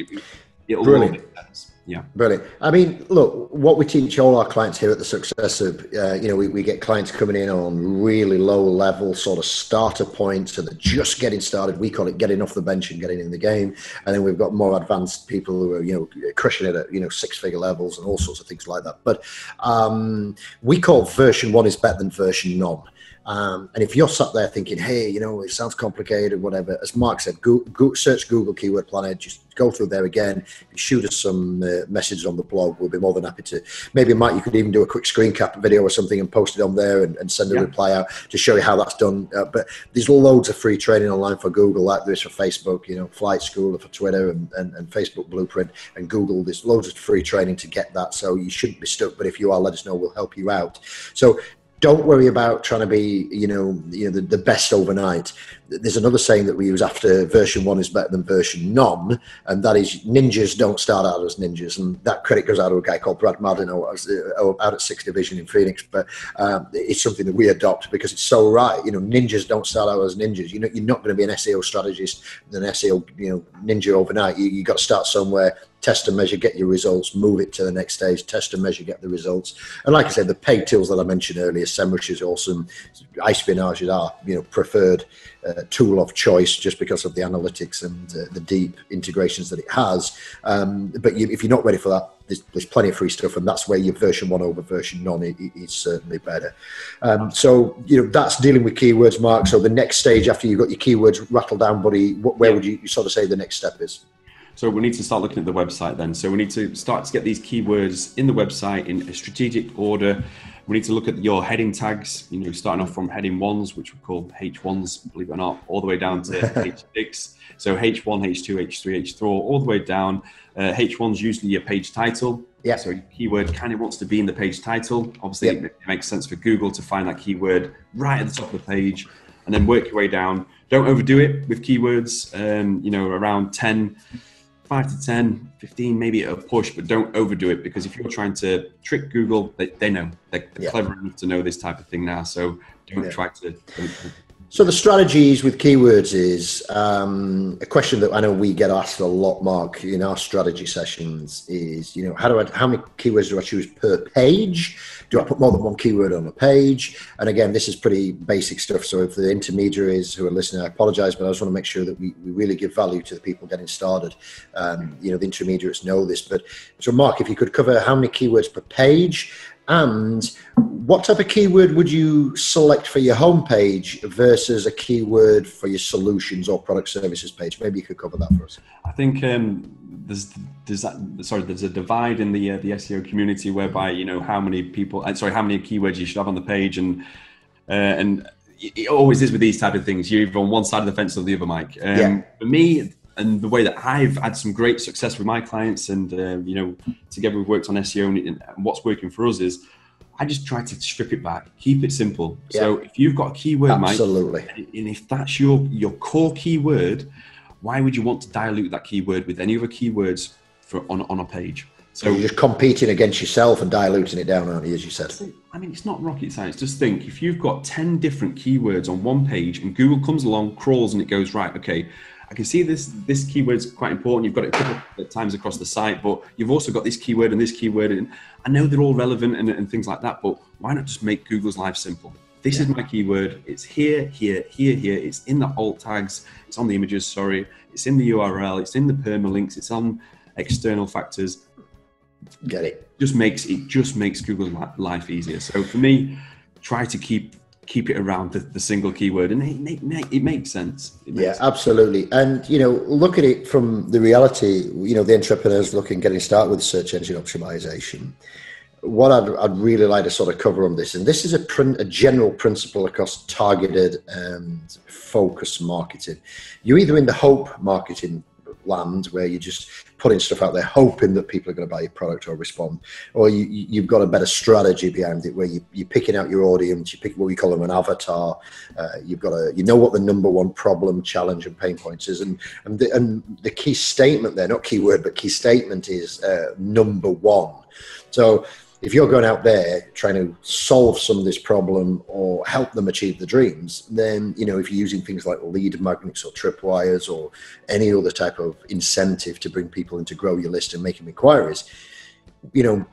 Speaker 3: It'll
Speaker 2: Brilliant.
Speaker 3: make sense. Yeah.
Speaker 2: Brilliant. I mean, look, what we teach all our clients here at the Success Hub, uh, you know, we, we get clients coming in on really low level sort of starter points, so they're just getting started. We call it getting off the bench and getting in the game. And then we've got more advanced people who are, you know, crushing it at, you know, six figure levels and all sorts of things like that. But um, we call version one is better than version none. Um, and if you're sat there thinking, hey, you know, it sounds complicated, whatever, as Mark said, go, go, search Google Keyword Planner, just go through there again, shoot us some uh, messages on the blog. We'll be more than happy to. Maybe, Mike, you could even do a quick screen cap video or something and post it on there and, and send a yeah. reply out to show you how that's done. Uh, but there's loads of free training online for Google, like there is for Facebook, you know, Flight School for Twitter and, and, and Facebook Blueprint and Google. There's loads of free training to get that. So you shouldn't be stuck. But if you are, let us know. We'll help you out. So don't worry about trying to be, you know, you know the, the, best overnight. There's another saying that we use after version one is better than version none, and that is ninjas don't start out as ninjas. And that credit goes out to a guy called Brad Martineau uh, out at Sixth Division in Phoenix. But um, it's something that we adopt because it's so right. You know, ninjas don't start out as ninjas. You know, you're not going to be an SEO strategist, an SEO, you know, ninja overnight. You you got to start somewhere test and measure, get your results, move it to the next stage, test and measure, get the results. And like I said, the paid tools that I mentioned earlier, SEMrush is awesome. iSpionage is our you know preferred uh, tool of choice just because of the analytics and uh, the deep integrations that it has. Um, but you, if you're not ready for that, there's, there's, plenty of free stuff, and that's where your version one over version none is certainly better. Um, so you know that's dealing with keywords, Mark. So the next stage after you've got your keywords rattled down, buddy, where would you sort of say the next step is?
Speaker 3: So we need to start looking at the website then. So we need to start to get these keywords in the website in a strategic order. We need to look at your heading tags, you know, starting off from heading ones, which we call H1s, believe it or not, all the way down to H6. So H1, H2, H3, H4, all the way down. Uh, H1's usually your page title.
Speaker 2: Yeah.
Speaker 3: So keyword kind of wants to be in the page title. Obviously, yep. it makes sense for Google to find that keyword right at the top of the page and then work your way down. Don't overdo it with keywords. Um, you know, around 10 five to 10, 15, maybe a push, but don't overdo it because if you're trying to trick Google, they, they know. They're, they're yeah. clever enough to know this type of thing now. So don't yeah. try to. Don't,
Speaker 2: so the strategies with keywords is um, a question that I know we get asked a lot, Mark, in our strategy sessions. Is you know how do I how many keywords do I choose per page? Do I put more than one keyword on a page? And again, this is pretty basic stuff. So if the intermediaries who are listening, I apologize, but I just want to make sure that we, we really give value to the people getting started. Um, you know, the intermediaries know this. But so, Mark, if you could cover how many keywords per page and what type of keyword would you select for your homepage versus a keyword for your solutions or product services page? Maybe you could cover that for us.
Speaker 3: I think um, there's there's that sorry there's a divide in the uh, the SEO community whereby you know how many people uh, sorry how many keywords you should have on the page and uh, and it always is with these type of things. You're either on one side of the fence or the other, Mike. Um, yeah. For me, and the way that I've had some great success with my clients, and uh, you know, together we've worked on SEO, and, what's working for us is I just try to strip it back, keep it simple. Yeah. So if you've got a keyword,
Speaker 2: absolutely,
Speaker 3: Mike, and if that's your your core keyword, why would you want to dilute that keyword with any other keywords for on on a page?
Speaker 2: So you're just competing against yourself and diluting it down, aren't you, as you said?
Speaker 3: I mean, it's not rocket science. Just think if you've got 10 different keywords on one page and Google comes along, crawls, and it goes, right, okay, I can see this this keyword's quite important. You've got it a couple of times across the site, but you've also got this keyword and this keyword, and I know they're all relevant and, and things like that. But why not just make Google's life simple? This yeah. is my keyword. It's here, here, here, here. It's in the alt tags. It's on the images. Sorry, it's in the URL. It's in the permalinks. It's on external factors.
Speaker 2: Get it?
Speaker 3: Just makes it just makes Google's life easier. So for me, try to keep keep it around the, the single keyword and it, it, it makes sense it makes
Speaker 2: yeah sense. absolutely and you know look at it from the reality you know the entrepreneurs looking getting started with search engine optimization what I'd, I'd really like to sort of cover on this and this is a, print, a general principle across targeted and focused marketing. You're either in the hope marketing land where you're just putting stuff out there hoping that people are going to buy your product or respond or you, you've got a better strategy behind it where you, you're picking out your audience you pick what we call them an avatar uh, you've got a you know what the number one problem challenge and pain points is and and the, and the key statement there not keyword but key statement is uh, number one. So if you're going out there trying to solve some of this problem or help them achieve the dreams, then you know if you're using things like lead magnets or tripwires or any other type of incentive to bring people in to grow your list and making inquiries, you know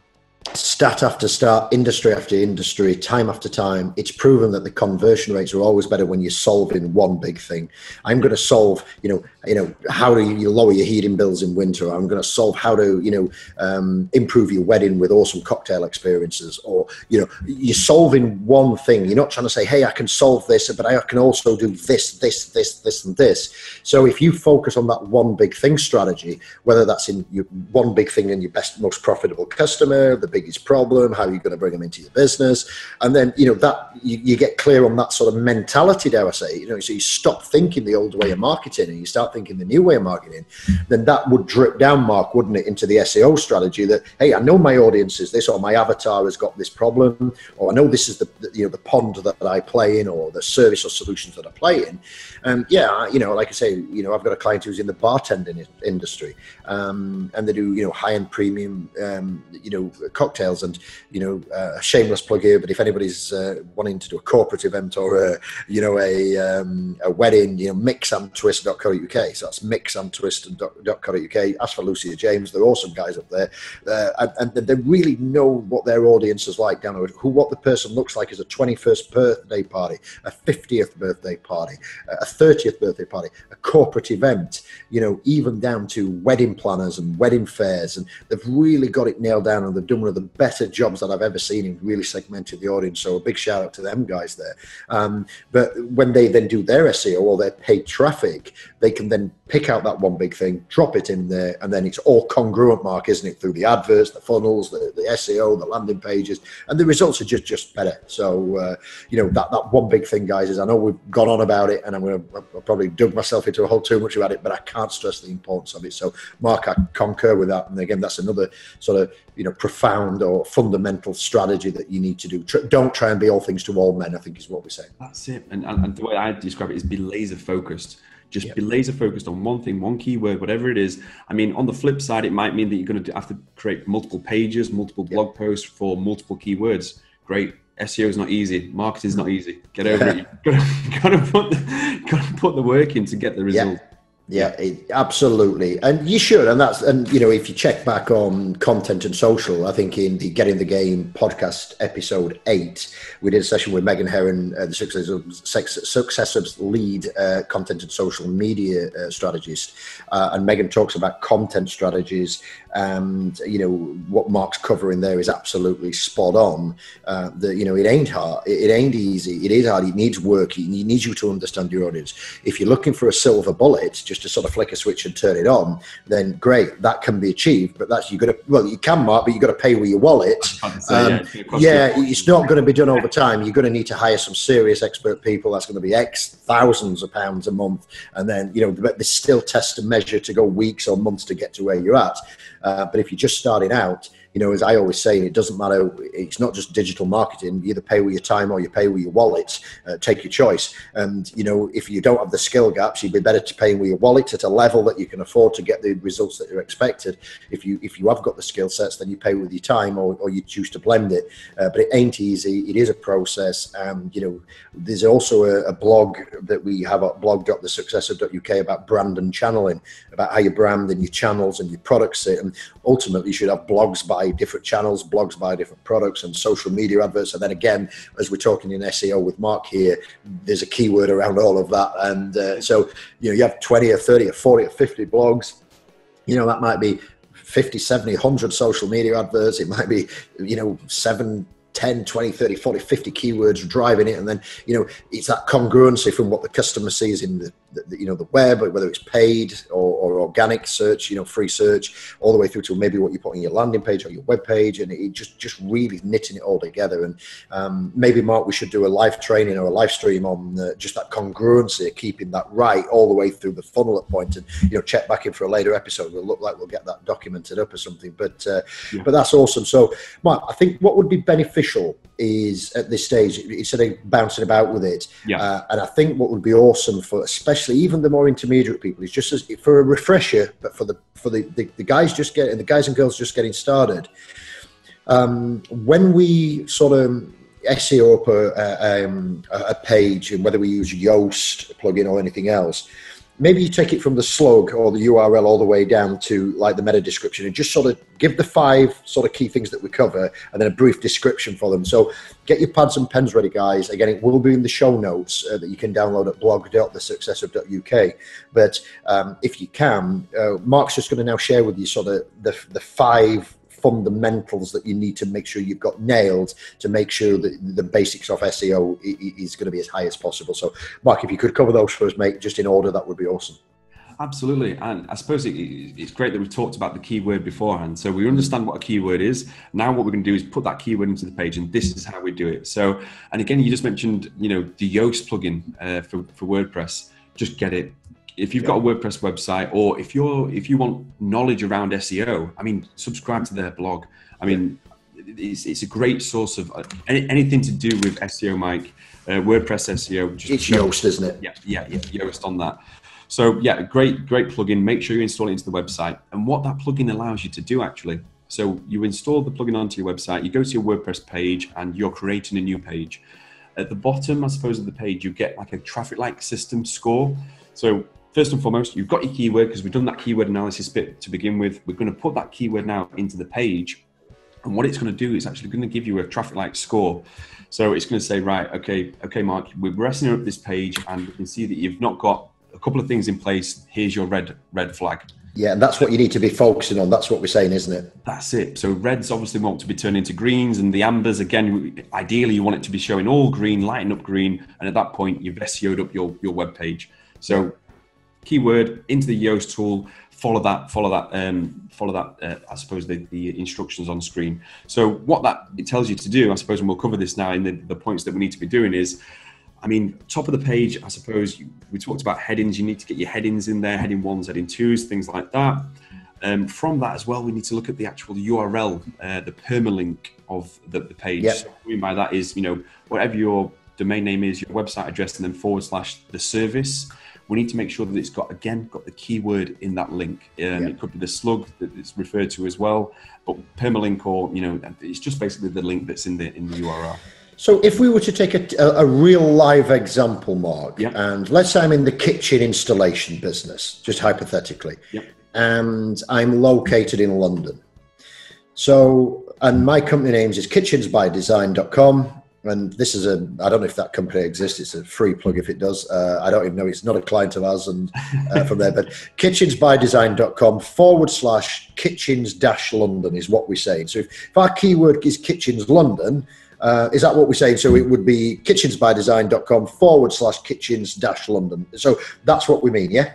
Speaker 2: stat after stat, industry after industry, time after time, it's proven that the conversion rates are always better when you're solving one big thing. I'm going to solve, you know, you know, how do you lower your heating bills in winter? I'm going to solve how to, you know, um, improve your wedding with awesome cocktail experiences. Or, you know, you're solving one thing. You're not trying to say, hey, I can solve this, but I can also do this, this, this, this, and this. So if you focus on that one big thing strategy, whether that's in your one big thing and your best, most profitable customer, the biggest problem, how are you're going to bring them into your business, and then you know that you, you, get clear on that sort of mentality. Dare I say, you know, so you stop thinking the old way of marketing and you start thinking the new way of marketing. Then that would drip down, Mark, wouldn't it, into the SEO strategy? That hey, I know my audience is this, or my avatar has got this problem, or I know this is the, you know the pond that, I play in, or the service or solutions that I play in. And yeah, you know, like I say, you know, I've got a client who's in the bartending industry, um, and they do you know high end premium, um, you know, cocktails. And you know, uh, a shameless plug here, but if anybody's uh, wanting to do a corporate event or a you know a, um, a wedding, you know, mixandtwist.co.uk. So that's mixandtwist.co.uk. Ask for Lucia James. They're awesome guys up there, uh, and, and, they really know what their audience is like down there, who what the person looks like is a 21st birthday party, a 50th birthday party, a 30th birthday party, a corporate event. You know, even down to wedding planners and wedding fairs, and they've really got it nailed down, and they've done one of the better jobs that I've ever seen in really segmented the audience. So a big shout out to them guys there. Um, but when they then do their SEO or their paid traffic, they can then pick out that one big thing, drop it in there, and then it's all congruent, Mark, isn't it? Through the adverts, the funnels, the, the SEO, the landing pages, and the results are just just better. So uh, you know that that one big thing, guys, is I know we've gone on about it, and I'm going to probably dug myself into a hole too much about it, but I can't stress the importance of it. So Mark, I concur with that, and again, that's another sort of you know profound or fundamental strategy that you need to do. Tr- don't try and be all things to all men. I think is what we're saying.
Speaker 3: That's it, and, and, and the way I describe it is be laser focused just yep. be laser focused on one thing, one keyword, whatever it is. I mean, on the flip side, it might mean that you're going to have to create multiple pages, multiple blog yep. posts for multiple keywords. Great. SEO is not easy. Marketing is not easy. Get over it. You've got to, put the, got to put the work in to get the result.
Speaker 2: Yeah, it, absolutely, and you should, and that's and you know if you check back on content and social, I think in the Getting the Game podcast episode eight, we did a session with Megan Heron, uh, the success of successive lead uh, content and social media uh, strategist, uh, and Megan talks about content strategies and you know what Mark's covering there is absolutely spot on. Uh, that you know it ain't hard, it, it, ain't easy, it is hard. It needs work. It needs you to understand your audience. If you're looking for a silver bullet, just to sort of flick a switch and turn it on, then great, that can be achieved. But that's you got to well, you can, Mark, but you got to pay with your wallet. Say, um, yeah, yeah it's not going to be done over time. You're going to need to hire some serious expert people. That's going to be X thousands of pounds a month, and then you know there's still test and measure to go weeks or months to get to where you're at. Uh, but if you're just starting out, you know, as I always say, it doesn't matter. It's not just digital marketing. You either pay with your time or you pay with your wallet. Uh, take your choice. And you know, if you don't have the skill gaps, you'd be better to pay with your wallet at a level that you can afford to get the results that are expected. If you if you have got the skill sets, then you pay with your time or, or you choose to blend it. Uh, but it ain't easy. It is a process. And you know, there's also a, a blog that we have at blog.thesuccesshub.uk about brand and channeling, about how you brand and your channels and your products. And ultimately, you should have blogs by different channels, blogs by different products, and social media adverts. And then again, as we're talking in SEO with Mark here, there's a keyword around all of that. And uh, so, you know, you have 20 or 30 or 40 or 50 blogs. You know, that might be 50, 70, 100 social media adverts. It might be, you know, seven 10 20 30 40 50 keywords driving it. And then you know it's that congruency from what the customer sees in the, the you know the web whether it's paid or, or, organic search you know free search all the way through to maybe what you put on your landing page or your web page. And it just just really knitting it all together. And um, maybe mark we should do a live training or a live stream on uh, just that congruency keeping that right all the way through the funnel at point. And you know check back in for a later episode. We'll look like we'll get that documented up or something. But uh, yeah. but that's awesome. So mark i think what would be beneficial is at this stage instead of bouncing about with it.
Speaker 3: Yeah. Uh,
Speaker 2: and I think what would be awesome for especially even the more intermediate people is just as for a refresher, but for the for the, the, the guys just getting the guys and girls just getting started. um, when we sort of SEO up a, um, a page, and whether we use Yoast plugin or anything else, maybe you take it from the slug or the URL all the way down to like the meta description and just sort of give the five sort of key things that we cover and then a brief description for them. So get your pads and pens ready, guys. Again, it will be in the show notes uh, that you can download at blog.thesuccesshub.uk. But um, if you can, uh, Mark's just going to now share with you sort of the, the five fundamentals that you need to make sure you've got nailed to make sure that the basics of SEO is going to be as high as possible. So, Mark, if you could cover those for us, mate, just in order, that would be awesome.
Speaker 3: Absolutely. And I suppose it, it's great that we've talked about the keyword beforehand. So we understand what a keyword is. Now what we're going to do is put that keyword into the page and this is how we do it. So, and again, you just mentioned, you know, the Yoast plugin uh, for, for WordPress. Just get it, if you've got a WordPress website or if you're if you want knowledge around SEO, I mean, subscribe to their blog. I mean, it's, it's a great source of uh, any, anything to do with SEO, Mike. Uh, WordPress SEO.
Speaker 2: Just it's Yoast, isn't it?
Speaker 3: Yeah, yeah, yeah, Yoast on that. So yeah, great, great plugin. Make sure you install it into the website. And what that plugin allows you to do actually. So you install the plugin onto your website. You go to your WordPress page, and you're creating a new page. At the bottom, I suppose, of the page, you get like a traffic light system score. So first and foremost, you've got your keyword because we've done that keyword analysis bit to begin with. We're going to put that keyword now into the page. And what it's going to do is actually going to give you a traffic light score. So it's going to say, right, okay, okay, Mark, we're resting up this page and we can see that you've not got a couple of things in place. Here's your red red flag.
Speaker 2: Yeah, and that's what you need to be focusing on. That's what we're saying, isn't it?
Speaker 3: That's it. So reds obviously want to be turned into greens, and the ambers again. Ideally, you want it to be showing all green, lighting up green, and at that point, you've SEO'd up your your web page. So keyword into the Yoast tool, follow that, follow that, um, follow that. Uh, I suppose the, the instructions on screen. So what that it tells you to do, I suppose, and we'll cover this now in the, the points that we need to be doing is. I mean, top of the page, I suppose you, we talked about headings. You need to get your headings in there, heading ones, heading twos, things like that. Um, from that as well, we need to look at the actual URL, uh, the permalink of the, the page.
Speaker 2: Yep.
Speaker 3: So what I mean by that is, you know, whatever your domain name is, your website address, and then forward slash the service we need to make sure that it's got again got the keyword in that link. Um, yeah. It could be the slug that it's referred to as well, but permalink or you know it's just basically the link that's in the in the URL.
Speaker 2: So, if we were to take a, a, real live example, Mark, yeah. and let's say I'm in the kitchen installation business, just hypothetically,
Speaker 3: yeah.
Speaker 2: and I'm located in London. So, and my company name is kitchensbydesign.com and this is a i don't know if that company exists it's a free plug if it does uh, i don't even know it's not a client of ours and uh, from there but kitchensbydesign.com forward slash kitchens dash london is what we're saying so if, if our keyword is kitchens london uh, is that what we're saying? So it would be kitchensbydesign.com forward slash kitchens dash London. So that's what we mean, yeah?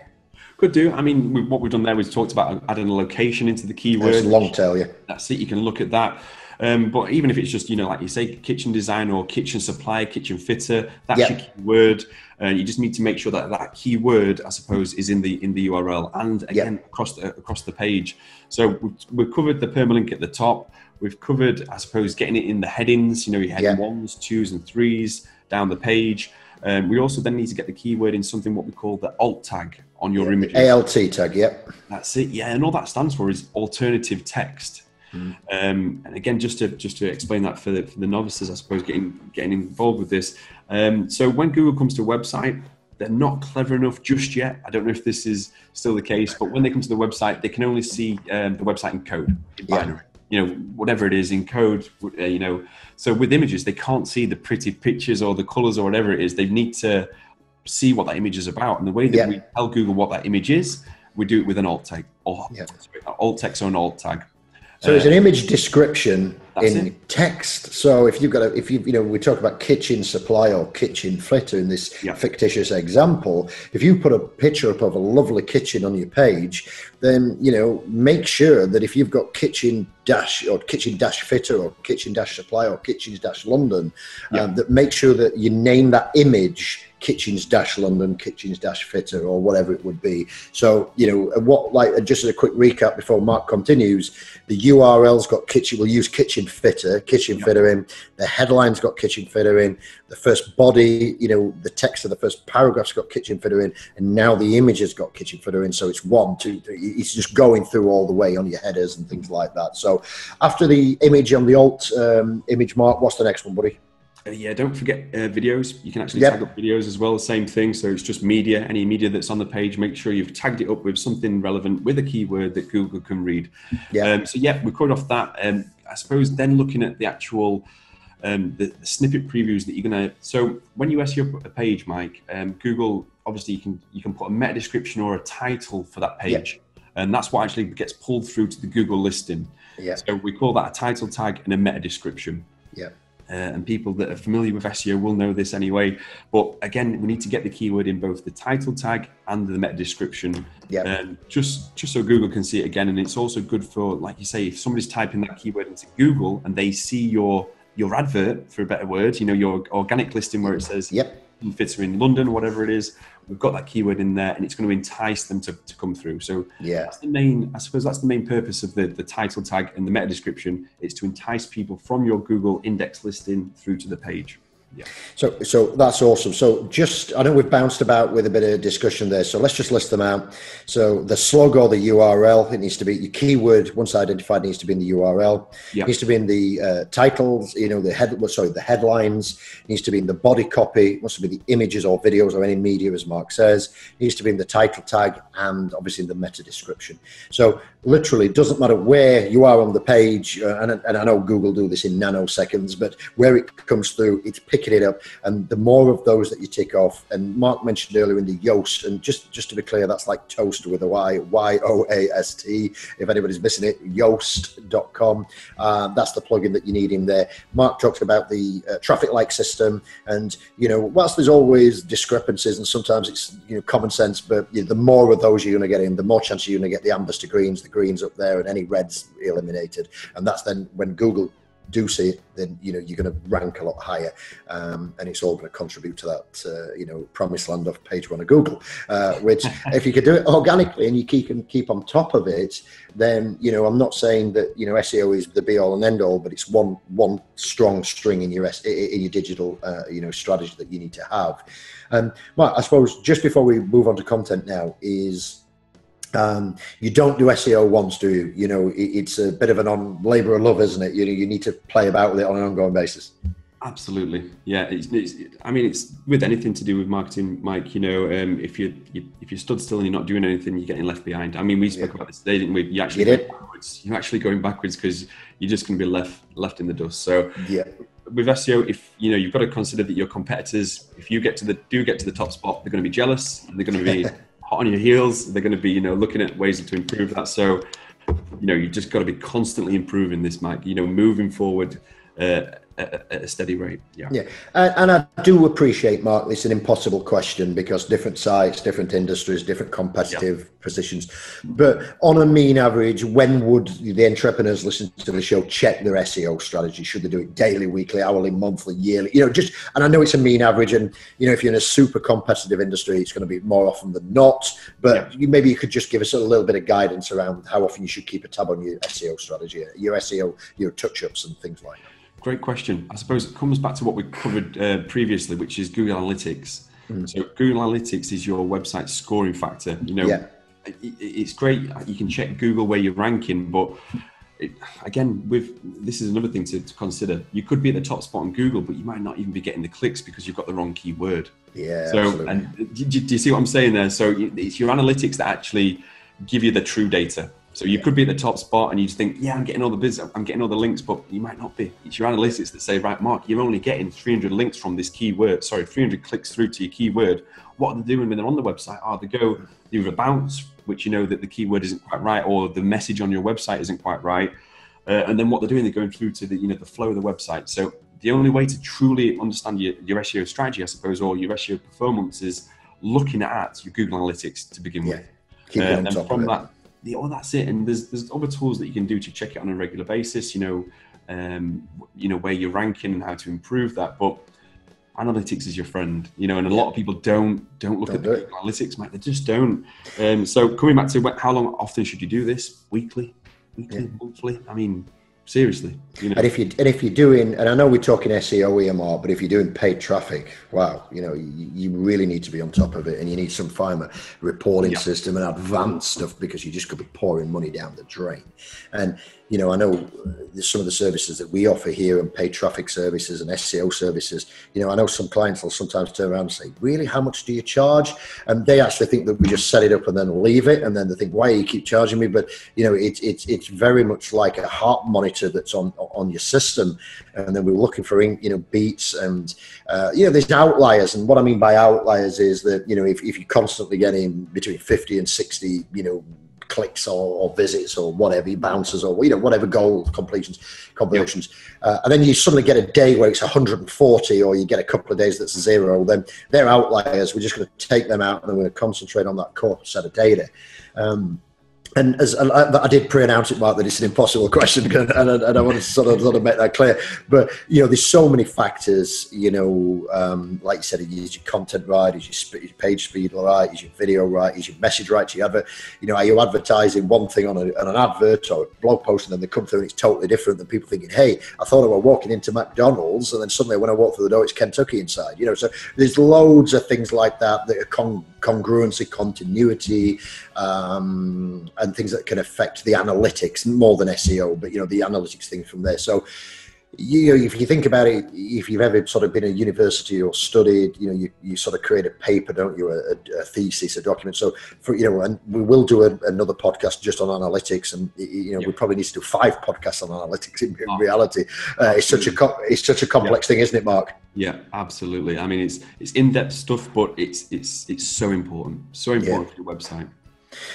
Speaker 3: Could do. I mean, what we've done there, we've talked about adding a location into the keyword. It's
Speaker 2: long tail, yeah.
Speaker 3: That's it. You can look at that. Um, but even if it's just, you know, like you say, kitchen design or kitchen supplier, kitchen fitter, that's yep. your keyword. Uh, you just need to make sure that that keyword, I suppose, is in the in the URL and again yep. across the across the page. So we've, we've, covered the permalink at the top. We've covered, I suppose, getting it in the headings. You know, your heading yep. ones, twos, and threes down the page. Um, we also then need to get the keyword in something what we call the alt tag on your yeah, image.
Speaker 2: ALT tag, yep.
Speaker 3: That's it. Yeah, and all that stands for is alternative text. Mm. Um, and again, just to just to explain that for the, for the novices, I suppose getting getting involved with this. Um, so when Google comes to a website, they're not clever enough just yet. I don't know if this is still the case, but when they come to the website, they can only see um, the website in code, in binary. Yeah. You know, whatever it is in code. Uh, you know, so with images, they can't see the pretty pictures or the colors or whatever it is. They need to see what that image is about, and the way that yeah. we tell Google what that image is, we do it with an alt tag or yeah. sorry, alt text or an alt tag.
Speaker 2: So it's an image description in it. text. So if you've got a, if you you know we talk about kitchen supply or kitchen fitter in this yeah. fictitious example, if you put a picture up of a lovely kitchen on your page, then you know make sure that if you've got kitchen dash or kitchen dash fitter or kitchen dash supply or kitchens dash London, yeah. um, that make sure that you name that image kitchens dash london kitchens dash fitter or whatever it would be so you know what like just as a quick recap before mark continues the url's got kitchen we'll use kitchen fitter, kitchen fitter in. The headline's got kitchen fitter in. The first body, you know, the text of the first paragraph's got kitchen fitter in, and now the image has got kitchen fitter in. So it's one, two, three. It's just going through all the way on your headers and things like that. So after the image on the alt um, image mark, what's the next one, buddy?
Speaker 3: Uh, yeah, don't forget uh, videos. You can actually
Speaker 2: Yep.
Speaker 3: tag up videos as well. Same thing. So it's just media. Any media that's on the page, make sure you've tagged it up with something relevant with a keyword that Google can read.
Speaker 2: Yeah.
Speaker 3: Um, so yeah, we covered off that. Um, I suppose then looking at the actual um, the, the snippet previews that you're gonna. So when you SEO a page, Mike, um, Google obviously you can you can put a meta description or a title for that page, and that's what actually gets pulled through to the Google listing.
Speaker 2: Yeah.
Speaker 3: So we call that a title tag and a meta description.
Speaker 2: Yeah.
Speaker 3: Uh, and people that are familiar with SEO will know this anyway. But again, we need to get the keyword in both the title tag and the meta description,
Speaker 2: Yeah.
Speaker 3: um, just just so Google can see it again. And it's also good for, like you say, if somebody's typing that keyword into Google and they see your your advert, for a better word, you know, your organic listing where it says
Speaker 2: Yep.
Speaker 3: Fitter in London, whatever it is, we've got that keyword in there, and it's going to entice them to, to come through. So
Speaker 2: Yeah.
Speaker 3: that's the main i suppose that's the main purpose of the, the title tag and the meta description is to entice people from your google index listing through to the page yeah
Speaker 2: So, so that's awesome. So, just I know we've bounced about with a bit of discussion there. So, let's just list them out. So, the slug or the URL, it needs to be your keyword once identified needs to be in the URL.
Speaker 3: Yeah.
Speaker 2: It needs to be in the uh, titles. You know, the head. well, Sorry, the headlines it needs to be in the body copy. It wants to be the images or videos or any media, as Mark says. It needs to be in the title tag and obviously in the meta description. So, literally, it doesn't matter where you are on the page, uh, and, and I know Google do this in nanoseconds, but where it comes through, it's picking it up, and the more of those that you tick off. And Mark mentioned earlier in the Yoast, and just just to be clear, that's like toast with a Y, Y O A S T. If anybody's missing it, Yoast.com. Um, that's the plugin that you need in there. Mark talked about the uh, traffic light system, and you know, whilst there's always discrepancies, and sometimes it's you know common sense, but you know, the more of those you're going to get in, the more chance you're going to get the ambers to greens, the greens up there, and any reds eliminated. And that's then when Google do see it, then you know you're going to rank a lot higher, um, and it's all going to contribute to that uh, you know promised land of page one of Google. Uh, which, if you could do it organically and you keep and keep on top of it, then you know I'm not saying that you know SEO is the be all and end all, but it's one one strong string in your S- in your digital uh, you know strategy that you need to have. Um, well, I suppose just before we move on to content now is um, you don't do SEO once, do you? You know, it, it's a bit of an on labour of love, isn't it? You know, you need to play about with it on an ongoing basis.
Speaker 3: absolutely yeah it's, it's i mean it's with anything to do with marketing mike you know um, if you, you if you stood still and you're not doing anything you're getting left behind i mean we spoke
Speaker 2: Yeah.
Speaker 3: about this today didn't we you actually
Speaker 2: You did.
Speaker 3: going backwards you're actually going backwards because you're just going to be left left in the dust so
Speaker 2: Yeah,
Speaker 3: with SEO, if you know, you've got to consider that your competitors, if you get to the do get to the top spot, they're going to be jealous. They're going to be hot on your heels. They're going to be, you know, looking at ways to improve that. So, you know, you just got to be constantly improving this, Mike. You know, moving forward uh, at, at a steady rate. Yeah.
Speaker 2: yeah, and, and I do appreciate, Mark. It's an impossible question because different sites, different industries, different competitive positions. But on a mean average, when would the entrepreneurs listen to the show check their SEO strategy? Should they do it daily, weekly, hourly, monthly, yearly? You know, just and I know it's a mean average, and you know, if you're in a super competitive industry, it's going to be more often than not. But you, maybe you could just give us a little bit of guidance around how often you should keep a tab on your SEO strategy, your SEO, your touch-ups and things like that.
Speaker 3: Great question. I suppose it comes back to what we covered uh, previously, which is Google Analytics. So Google Analytics is your website scoring factor. You know,
Speaker 2: Yeah.
Speaker 3: it, it- it's great. You can check Google where you're ranking, but it, again, with this is another thing to, to consider. You could be at the top spot on Google, but you might not even be getting the clicks because you've got the wrong keyword.
Speaker 2: Yeah,
Speaker 3: So,
Speaker 2: absolutely.
Speaker 3: and do do you see what I'm saying there? So, it's your analytics that actually give you the true data. So, you could be at the top spot and you just think, yeah, I'm getting all the business, I'm getting all the links, but you might not be. It's your analytics that say, right, Mark, you're only getting 300 links from this keyword, sorry, 300 clicks through to your keyword. What are they doing when they're on the website? Oh, they go, they either bounce, which you know that the keyword isn't quite right, or the message on your website isn't quite right. Uh, and then what they're doing, they're going through to the you know the flow of the website. So the only way to truly understand your, your SEO strategy, I suppose, or your SEO performance is looking at your Google Analytics to begin
Speaker 2: Yeah.
Speaker 3: with.
Speaker 2: Keep
Speaker 3: Uh, and from that, the, oh, that's it. And there's there's other tools that you can do to check it on a regular basis. You know, um, you know where you're ranking and how to improve that. But analytics is your friend. You know, and a lot of people don't don't look
Speaker 2: Don't
Speaker 3: at
Speaker 2: do
Speaker 3: the Analytics, mate. They just don't. Um, so coming back to how long often should you do this? Weekly, weekly,
Speaker 2: Yeah.
Speaker 3: monthly. I mean, seriously. You know?
Speaker 2: And if you and if you're doing, and I know we're talking SEO EMR, but if you're doing paid traffic, wow, you know, you, you really need to be on top of it, and you need some fine reporting
Speaker 3: Yeah.
Speaker 2: system and advanced stuff because you just could be pouring money down the drain. And you know, I know uh, some of the services that we offer here and paid traffic services and SEO services. You know, I know some clients will sometimes turn around and say, "Really, how much do you charge?" And they actually think that we just set it up and then leave it, and then they think, "Why you keep charging me?" But you know, it's it's it's very much like a heart monitor that's on on your system, and then we're looking for you know beats and uh, you know there's outliers, and what I mean by outliers is that you know if if you're constantly getting between 50 and 60, you know clicks or, or visits or whatever bounces or you know whatever goal completions conversions uh, and then you suddenly get a day where it's 140 or you get a couple of days that's zero then they're outliers. We're just going to take them out and we're going to concentrate on that core set of data. Um, and as I, I did pre-announce it, Mark, that it's an impossible question, and, and, I wanted to sort of, sort of make that clear. But you know, there's so many factors. You know, um, like you said, is your content right? Is your, sp- your page speed right? Is your video right? Is your message right? To your advert? You know, are you advertising one thing on, a, on an advert or a blog post, and then they come through and it's totally different than people thinking, "Hey, I thought I was walking into McDonald's, and then suddenly when I walk through the door, it's Kentucky inside." You know, so there's loads of things like that that are con- congruency, continuity, um, and things that can affect the analytics more than SEO, but you know the analytics thing from there. So you know, if you think about it, if you've ever sort of been at university or studied, you know, you, you sort of create a paper, don't you, a, a thesis, a document. So for you know, and we will do a, another podcast just on analytics, and you know,
Speaker 3: Yeah.
Speaker 2: we probably need to do five podcasts on analytics. In, in
Speaker 3: Oh,
Speaker 2: reality, uh, it's such a co- it's such a complex thing, isn't it, Mark?
Speaker 3: Yeah, absolutely. I mean, it's it's in depth stuff, but it's it's it's so important, so important for your website.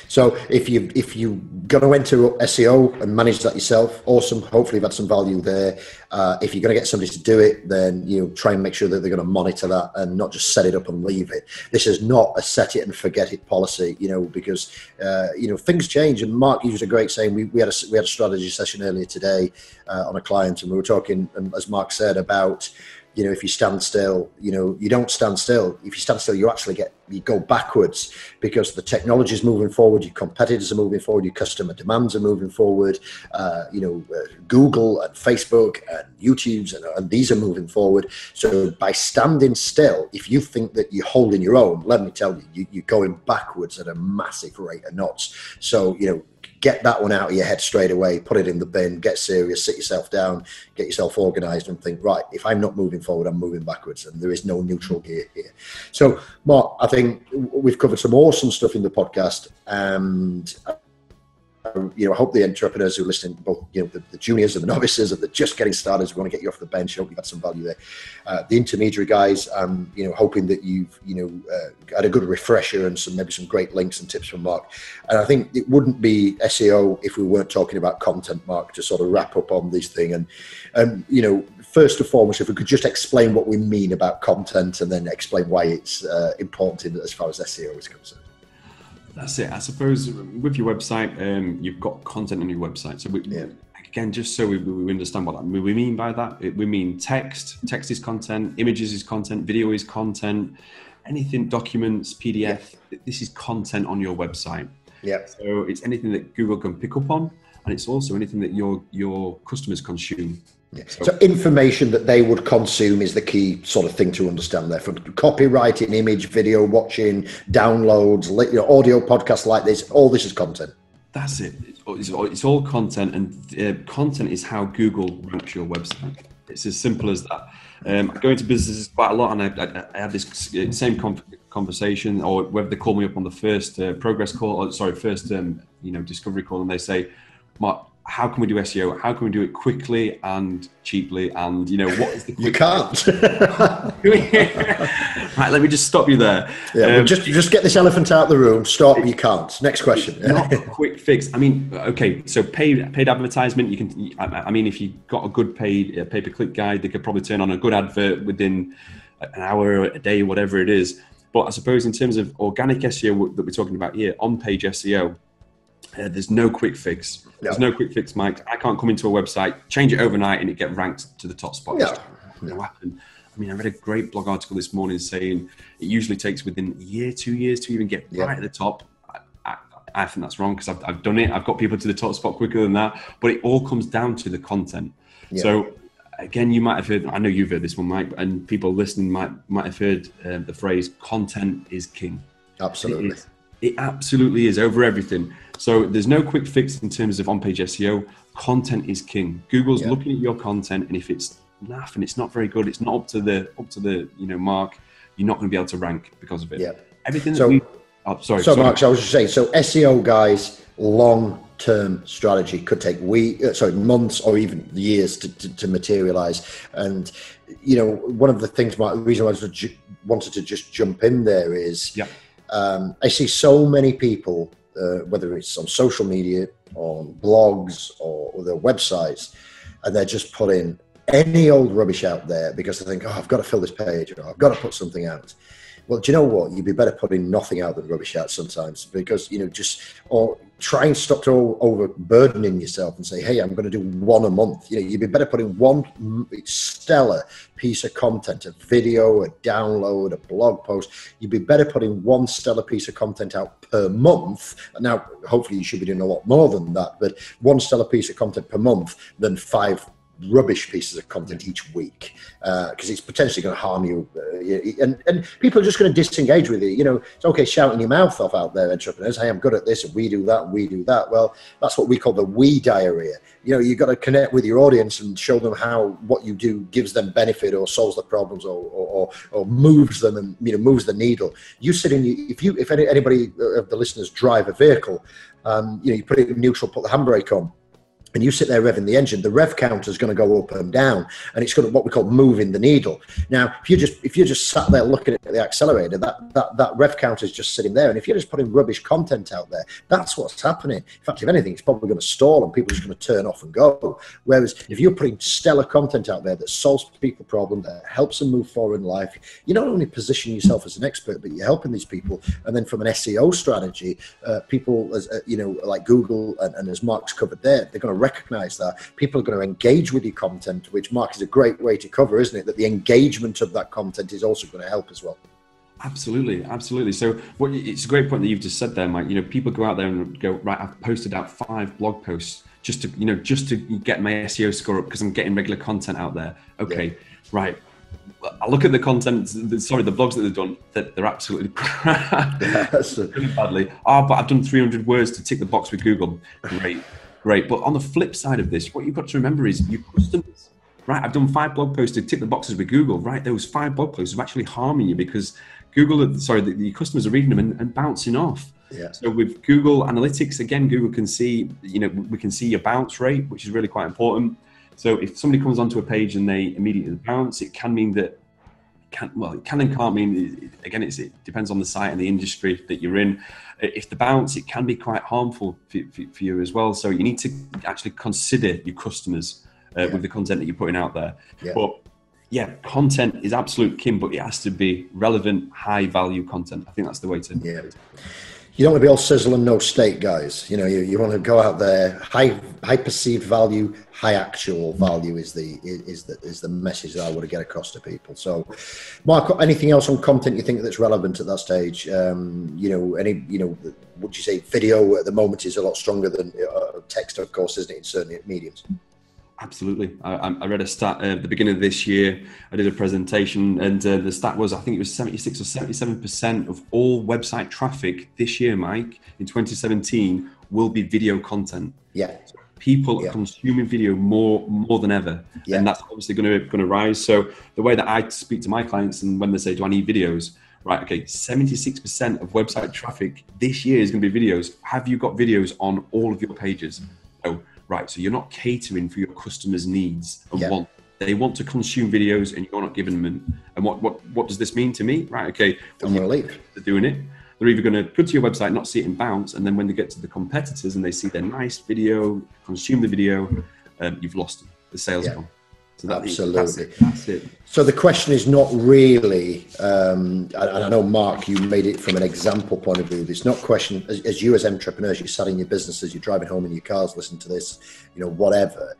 Speaker 2: So if you if you going to enter SEO and manage that yourself, awesome. Hopefully, you've had some value there. Uh, if you're going to get somebody to do it, then you know try and make sure that they're going to monitor that and not just set it up and leave it. This is not a set it and forget it policy, you know, because uh, you know things change. And Mark used a great saying. We, we had a we had a strategy session earlier today uh, on a client, and we were talking, and as Mark said about you know if you stand still you know you don't stand still. If you stand still you actually get you go backwards because the technology is moving forward your competitors are moving forward your customer demands are moving forward uh, you know uh, google and facebook and youtube's and, and these are moving forward. So by standing still if you think that you're holding your own let me tell you, you you're going backwards at a massive rate of knots. So you know get that one out of your head straight away, put it in the bin, get serious, sit yourself down, get yourself organized, and think, right, if I'm not moving forward, I'm moving backwards, and there is no neutral gear here. So, Mark, I think we've covered some awesome stuff in the podcast, and you know, I hope the entrepreneurs who are listening, both you know, the, the juniors and the novices, and the just getting started, we want to get you off the bench. Hope you've had some value there. Uh, the intermediary guys, um, you know, hoping that you've, you know, uh, had a good refresher and some maybe some great links and tips from Mark. And I think it wouldn't be SEO if we weren't talking about content, Mark, to sort of wrap up on this thing. And, and you know, first and foremost, if we could just explain what we mean about content and then explain why it's uh, important as far as SEO is concerned.
Speaker 3: That's it. I suppose with your website, um, you've got content on your website. So we,
Speaker 2: Yeah.
Speaker 3: again, just so we, we understand what that, we mean by that, it- we mean text. Text is content. Images is content. Video is content. Anything, documents, PDF. This is content on your website.
Speaker 2: Yeah.
Speaker 3: So it's anything that Google can pick up on, and it's also anything that your your customers consume.
Speaker 2: Yeah. So information that they would consume is the key sort of thing to understand there. From copywriting, image, video watching, downloads, you know, audio podcasts like this, all this is content.
Speaker 3: That's it. It's all- It's all, it's all content, and uh, content is how Google ranks your website. It's as simple as that. Um, I go into businesses quite a lot, and I, I, I have this same con conversation, or whether they call me up on the first uh, progress call, or sorry, first um, you know discovery call, and they say, "Mark, how can we do SEO? How can we do it quickly and cheaply? And you know what is the
Speaker 2: You can't.
Speaker 3: right, let me just stop you there.
Speaker 2: yeah, well,
Speaker 3: Um,
Speaker 2: just just get this elephant out of the room. Stop. You can't. Next question.
Speaker 3: not a quick fix. I mean, okay, so paid paid advertisement. You can. I, I mean, if you got a good paid uh, pay per click guide, they could probably turn on a good advert within an hour, or a day, whatever it is. But I suppose in terms of organic SEO that we're talking about here, on page SEO, uh, there's no quick fix. There's no quick fix, Mike. I can't come into a website, change it overnight, and it get ranked to the top spot.
Speaker 2: No.
Speaker 3: No happen. I mean, I read a great blog article this morning saying it usually takes within a year, two years to even get
Speaker 2: Yeah.
Speaker 3: right at the top. I, I, I think that's wrong because I've, I've done it. I've got people to the top spot quicker than that. But it all comes down to the content. Yeah. So again, you might have heard. I know you've heard this one, Mike, and people listening might might have heard uh, the phrase "content is king."
Speaker 2: Absolutely,
Speaker 3: it, is, it absolutely is over everything. So there's no quick fix in terms of on-page SEO. Content is king. Google's yeah. looking at your content, and if it's naff and it's not very good, it's not up to the up to the you know mark, you're not going to be able to rank because of it.
Speaker 2: Yeah.
Speaker 3: Everything that so, we.
Speaker 2: Oh, sorry. So, sorry. Mark, so I was just saying. So SEO guys, long term strategy could take weeks, uh, sorry, months or even years to, to, to, materialize. And, you know, one of the things, my reason why I ju- wanted to just jump in there is
Speaker 3: yeah.
Speaker 2: Um, I see so many people, uh, whether it's on social media, on blogs, or, their websites, and they're just putting any old rubbish out there because they think, oh, I've got to fill this page or I've got to put something out. Well, do you know what? You'd be better putting nothing out than rubbish out sometimes because, you know, just, or try and stop to overburdening yourself and say, hey, I'm going to do one a month. You know, you'd be better putting one stellar piece of content, a video, a download, a blog post. You'd be better putting one stellar piece of content out per month. Now, hopefully, you should be doing a lot more than that, but one stellar piece of content per month than five rubbish pieces of content each week because uh, it's potentially going to harm you uh, and, and people are just going to disengage with you you know it's okay shouting your mouth off out there entrepreneurs hey i'm good at this and we do that and we do that. Well that's what we call the we diarrhea. You know you've got to connect with your audience and show them how what you do gives them benefit or solves the problems or or, or moves them and you know moves the needle. You sit in if you if any, anybody of the listeners drive a vehicle um, you know you put it in neutral put the handbrake on and you sit there revving the engine, the rev counter is going to go up and down, and it's going to what we call moving the needle. Now, if you just if you're just sat there looking at the accelerator, that that that rev counter is just sitting there, and if you're just putting rubbish content out there, that's what's happening. In fact, if anything, it's probably going to stall, and people are just going to turn off and go. Whereas if you're putting stellar content out there that solves people problem, that helps them move forward in life, you're not only position yourself as an expert, but you're helping these people. And then from an SEO strategy, uh, people as uh, you know, like Google and, and as Mark's covered there, they're going to recognize that people are going to engage with your content, which Mark is a great way to cover, isn't it? That the engagement of that content is also going to help as well.
Speaker 3: Absolutely, absolutely. So, what it's a great point that you've just said there, Mike. You know, people go out there and go, right, I've posted out five blog posts just to, you know, just to get my SEO score up because I'm getting regular content out there. Okay, yeah. right. I look at the content, sorry, the blogs that they've done, that they're absolutely crap. really badly. Oh, but I've done 300 words to tick the box with Google. Great great. But on the flip side of this, what you've got to remember is your customers, right? I've done five blog posts to tick the boxes with Google, right? Those five blog posts are actually harming you because Google, sorry, the, the customers are reading them and, and bouncing off.
Speaker 2: Yeah.
Speaker 3: So with Google Analytics, again, Google can see, you know, we can see your bounce rate, which is really quite important. So if somebody comes onto a page and they immediately bounce, it can mean that can well it can and can't mean again it depends on the site and the industry that you're in. If the bounce it can be quite harmful for, for, for you as well. So you need to actually consider your customers uh, yeah. with the content that you're putting out there. Yeah. but yeah content is absolute king but it has to be relevant high value content. I think that's the way to
Speaker 2: yeah you don't want to be all sizzle and no steak, guys. You know, you, you want to go out there, high high perceived value, high actual value is the is the is the message that I want to get across to people. So, Mark, anything else on content you think that's relevant at that stage? Um, you know, any you know, would you say video at the moment is a lot stronger than uh, text, of course, isn't it? In certain mediums.
Speaker 3: Absolutely. I, I, read a stat uh, at the beginning of this year. I did a presentation, and uh, the stat was I think it was 76 or 77% of all website traffic this year, Mike, in 2017, will be video content.
Speaker 2: Yeah.
Speaker 3: So people yeah. are consuming video more more than ever, yeah. and that's obviously going to going to rise. So the way that I speak to my clients, and when they say, "Do I need videos?" Right. Okay. 76% of website traffic this year is going to be videos. Have you got videos on all of your pages? No right, so you're not catering for your customers' needs and yeah. want. They want to consume videos and you're not giving them. And what, what, what does this mean to me? Right, okay.
Speaker 2: I'm leave.
Speaker 3: They're doing it. They're either going to go to your website, not see it and bounce, and then when they get to the competitors and they see their nice video, consume the video, um, you've lost the sales yeah.
Speaker 2: So Absolutely. That's it. That's it. So the question is not really, um, and I know Mark, you made it from an example point of view. It's not question as, as, you as entrepreneurs, you're sat in your businesses, you're driving home in your cars, listen to this, you know, whatever.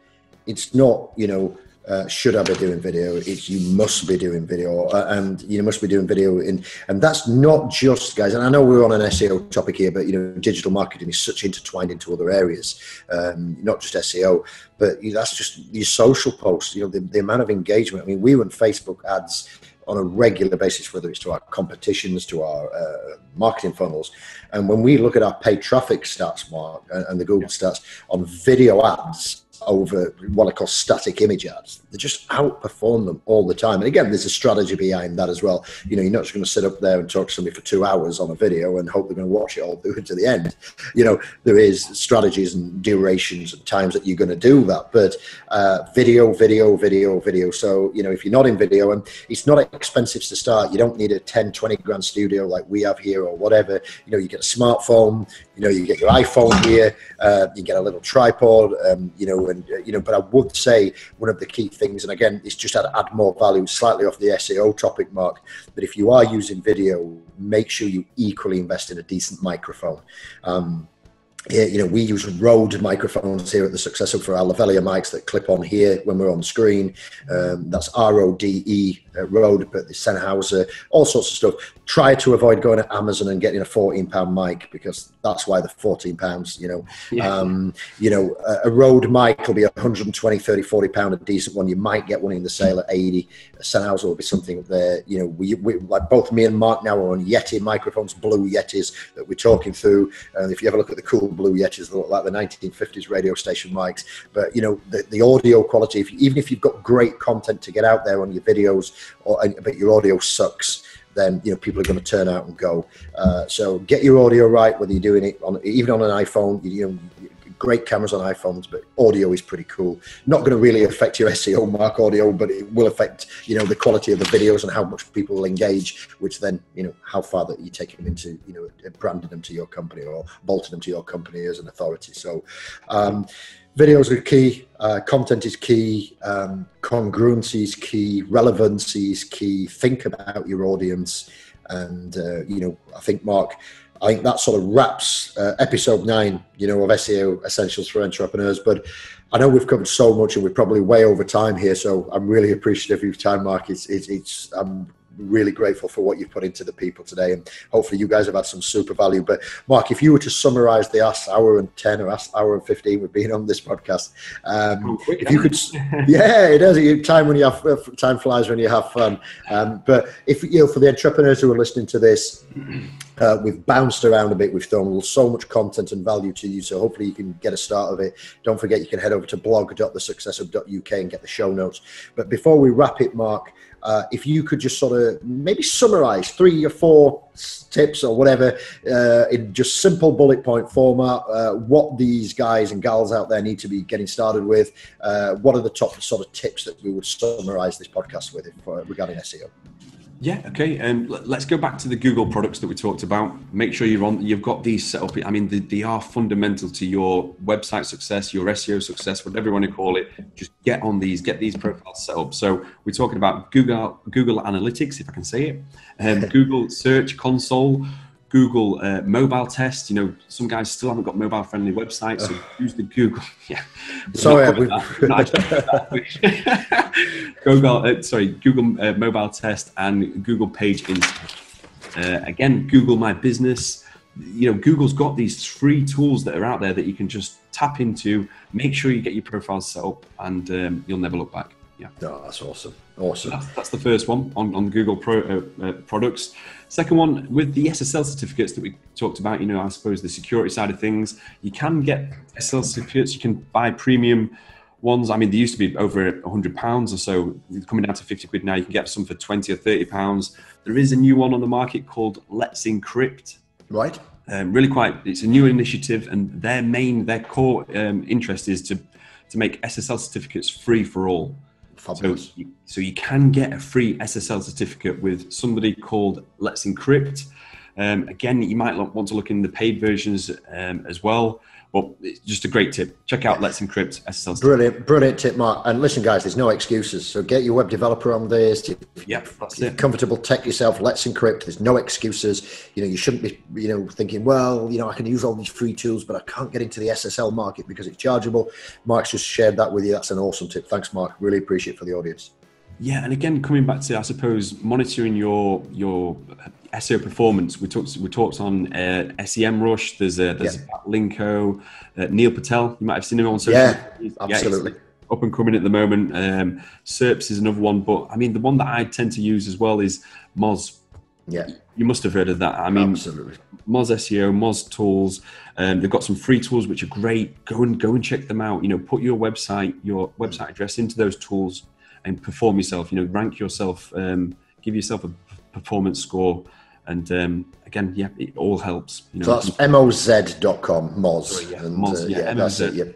Speaker 2: It's not, you know, uh, should I be doing video? It's you must be doing video, uh, and you must be doing video in, and that's not just guys. And I know we're on an SEO topic here, but you know, digital marketing is such intertwined into other areas, um, not just SEO, but you know, that's just your social posts. You know, the, the amount of engagement. I mean, we run Facebook ads on a regular basis, whether it's to our competitions, to our uh, marketing funnels. And when we look at our paid traffic stats, Mark, and, and the Google yeah. stats on video ads, over what I call static image ads. They just outperform them all the time. And again, there's a strategy behind that as well. You know, you're not just going to sit up there and talk to somebody for two hours on a video and hope they're going to watch it all through to the end. You know, there is strategies and durations and times that you're going to do that. But uh, video, video, video, video. So, you know, if you're not in video, and it's not expensive to start, you don't need a 10, 20 grand studio like we have here or whatever. You know, you get a smartphone, you know, you get your iPhone here, uh, you get a little tripod, um, you know, and uh, you know. But I would say one of the key things, and again, it's just to add more value, slightly off the SEO topic, Mark. But if you are using video, make sure you equally invest in a decent microphone. Um, you know, we use Rode microphones here at the Success Hub for our lavalier mics that clip on here when we're on screen. Um, that's R O D E uh, Rode, but the Sennheiser, all sorts of stuff. Try to avoid going to Amazon and getting a fourteen pound mic because that's why the fourteen pounds. You know, yeah. um, you know, a, a Rode mic will be 120, 30, 40 pound a decent one. You might get one in the sale at eighty. A Sennheiser will be something there. You know, we, we like both me and Mark now are on Yeti microphones, blue Yetis that we're talking through. And if you ever look at the cool blue Yetis, they look like the 1950s radio station mics. But you know, the, the audio quality, if you, even if you've got great content to get out there on your videos, or, but your audio sucks, then you know people are going to turn out and go. Uh, so get your audio right, whether you're doing it on even on an iPhone. You, you know, great cameras on iPhones, but audio is pretty cool. Not going to really affect your SEO mark audio, but it will affect you know the quality of the videos and how much people will engage, which then you know how far that you take them into you know branding them to your company or bolting them to your company as an authority. So. Um, videos are key, uh, content is key, um, congruency is key, relevancy is key. Think about your audience, and uh, you know, I think Mark, I think that sort of wraps uh, episode nine, you know, of SEO essentials for entrepreneurs. But I know we've covered so much, and we're probably way over time here. So I'm really appreciative of your time, Mark. It's, it's, it's I'm really grateful for what you've put into the people today, and hopefully you guys have had some super value. But Mark, if you were to summarise the last hour and ten or last hour and fifteen we've been on this podcast, um, quick, if you could, yeah, it does. Time when you have uh, time flies when you have fun. Um, but if you know, for the entrepreneurs who are listening to this. Uh, we've bounced around a bit. We've thrown so much content and value to you. So hopefully you can get a start of it. Don't forget you can head over to blog.thesuccesshub.uk and get the show notes. But before we wrap it, Mark, uh, if you could just sort of maybe summarize three or four tips or whatever uh, in just simple bullet point format, uh, what these guys and gals out there need to be getting started with. Uh, what are the top sort of tips that we would summarize this podcast with if, uh, regarding SEO?
Speaker 3: Yeah. Okay. And um, let's go back to the Google products that we talked about. Make sure you're on. You've got these set up. I mean, they, they, are fundamental to your website success, your SEO success, whatever you want to call it. Just get on these. Get these profiles set up. So we're talking about Google Google Analytics, if I can say it, and um, Google Search Console. Google uh, mobile test. You know, some guys still haven't got mobile friendly websites, so use the Google. Yeah,
Speaker 2: sorry,
Speaker 3: Google. Uh, sorry, Google uh, mobile test and Google Page Instant. Uh, again, Google My Business. You know, Google's got these free tools that are out there that you can just tap into. Make sure you get your profile set up, and um, you'll never look back. Yeah,
Speaker 2: oh, that's awesome. Awesome.
Speaker 3: That's, that's, the first one on, on Google Pro, uh, uh, products. Second one, with the SSL certificates that we talked about, you know, I suppose the security side of things, you can get SSL certificates. You can buy premium ones. I mean, they used to be over a hundred pounds or so. coming down to fifty quid now. You can get some for twenty or thirty pounds. There is a new one on the market called Let's Encrypt.
Speaker 2: Right.
Speaker 3: Um, really quite. It's a new initiative, and their main, their core um, interest is to to make SSL certificates free for all.
Speaker 2: Fabulous.
Speaker 3: So, you, so you can get a free SSL certificate with somebody called Let's Encrypt. Um, again, you might want to look in the paid versions um, as well. But it's just a great tip. Check out Let's Encrypt SSL.
Speaker 2: Brilliant, brilliant tip, Mark. And listen, guys, there's no excuses. So get your web developer on this.
Speaker 3: Yep, that's
Speaker 2: it. Comfortable, tech yourself. Let's Encrypt. There's no excuses. You know, you shouldn't be, you know, thinking, well, you know, I can use all these free tools, but I can't get into the SSL market because it's chargeable. Mark's just shared that with you. That's an awesome tip. Thanks, Mark. Really appreciate it for the audience.
Speaker 3: Yeah, and again, coming back to I suppose monitoring your your SEO performance. We talked we talked on uh, SEMrush. There's a there's yeah. Linko, uh, Neil Patel. You might have seen him on social.
Speaker 2: Yeah, media. absolutely. Yeah,
Speaker 3: up and coming at the moment. Um, SERPs is another one, but I mean the one that I tend to use as well is Moz.
Speaker 2: Yeah,
Speaker 3: you must have heard of that. I mean,
Speaker 2: absolutely.
Speaker 3: Moz SEO, Moz tools. Um, they've got some free tools which are great. Go and go and check them out. You know, put your website, your website address into those tools and perform yourself. You know, rank yourself, um, give yourself a performance score, and um, again, yeah, it all helps.
Speaker 2: You know, so that's moz.com, Moz.
Speaker 3: Sorry, yeah, and, Moz, uh, yeah, yeah that's it. Yep.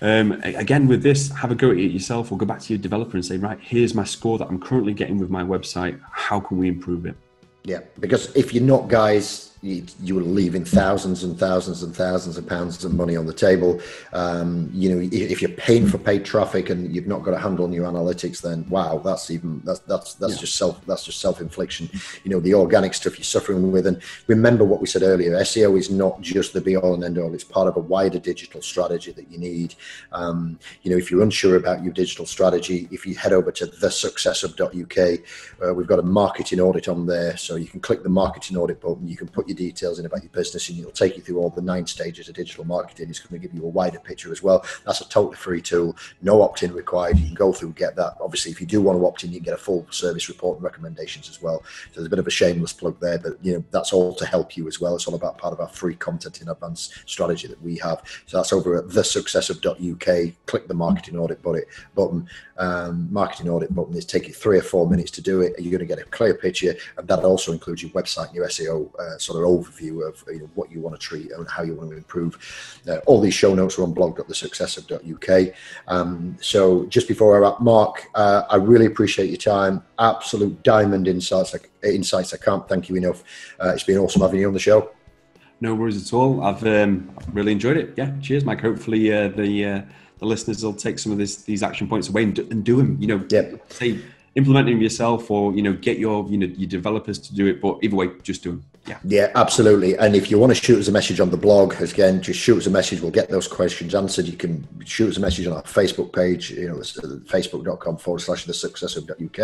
Speaker 3: Um, again, with this, have a go at it yourself, or go back to your developer and say, right, here's my score that I'm currently getting with my website. How can we improve it?
Speaker 2: Yeah, because if you're not guys you, you are leaving thousands and thousands and thousands of pounds of money on the table. Um, you know, if you're paying for paid traffic and you've not got a handle on your analytics, then wow, that's even that's that's that's yeah. just self that's just self infliction. You know, the organic stuff you're suffering with, and remember what we said earlier: SEO is not just the be all and end all. It's part of a wider digital strategy that you need. Um, you know, if you're unsure about your digital strategy, if you head over to thesuccesshub.uk, uh, we've got a marketing audit on there, so you can click the marketing audit button. You can put your details in about your business and it'll take you through all the nine stages of digital marketing. It's going to give you a wider picture as well. That's a totally free tool, no opt in required. You can go through, get that. Obviously, if you do want to opt in, you can get a full service report and recommendations as well. So there's a bit of a shameless plug there, but you know that's all to help you as well. It's all about part of our free content in advance strategy that we have. So that's over at thesuccesshub.uk. Click the marketing audit button. Um, marketing audit button is take you three or four minutes to do it. You're going to get a clear picture, and that also includes your website and your SEO uh, sort of overview of you know, what you want to treat and how you want to improve. Uh, all these show notes are on blog.thesuccesshub.uk. Um, so just before I wrap, Mark, uh, I really appreciate your time. Absolute diamond insights. Insights. I can't thank you enough. Uh, it's been awesome having you on the show.
Speaker 3: No worries at all. I've um, really enjoyed it. Yeah, cheers, Mike. Hopefully, uh, the uh, the listeners will take some of this, these action points away and do, and do them. You know,
Speaker 2: yep.
Speaker 3: say implementing yourself or you know get your you know your developers to do it but either way just do them yeah.
Speaker 2: Yeah absolutely. And if you want to shoot us a message on the blog again just shoot us a message we'll get those questions answered. You can shoot us a message on our facebook page you know facebook.com forward slash the success hub uk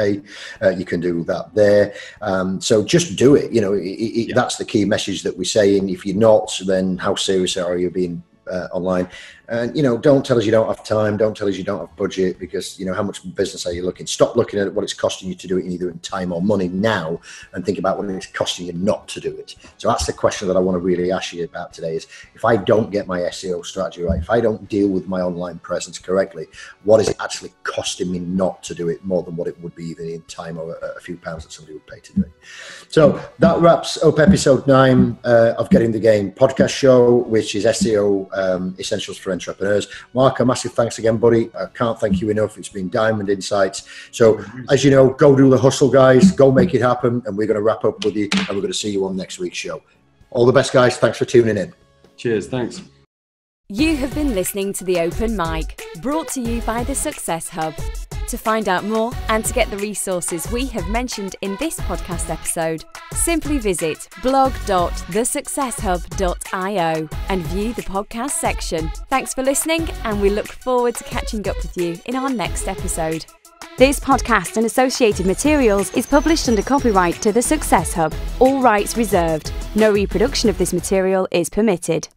Speaker 2: uh, you can do that there. Um, so just do it you know it, it, yeah. that's the key message that we're saying if you're not then how serious are you being uh, online and you know, don't tell us you don't have time. Don't tell us you don't have budget because you know how much business are you looking. Stop looking at what it's costing you to do it either in time or money now, and think about what it's costing you not to do it. So that's the question that I want to really ask you about today: is if I don't get my SEO strategy right, if I don't deal with my online presence correctly, what is it actually costing me not to do it more than what it would be even in time or a, a few pounds that somebody would pay to do it? So that wraps up episode nine uh, of Getting the Game podcast show, which is SEO um, essentials for entrepreneurs. Mark, a massive thanks again, buddy. I can't thank you enough. It's been diamond insights. So, as you know, go do the hustle, guys. Go make it happen. And we're going to wrap up with you, and we're going to see you on next week's show. All the best, guys. Thanks for tuning in.
Speaker 3: Cheers. Thanks.
Speaker 1: You have been listening to The Open Mike, brought to you by the Success Hub. To find out more and to get the resources we have mentioned in this podcast episode, simply visit blog.thesuccesshub.io and view the podcast section. Thanks for listening, and we look forward to catching up with you in our next episode. This podcast and associated materials is published under copyright to The Success Hub, all rights reserved. No reproduction of this material is permitted.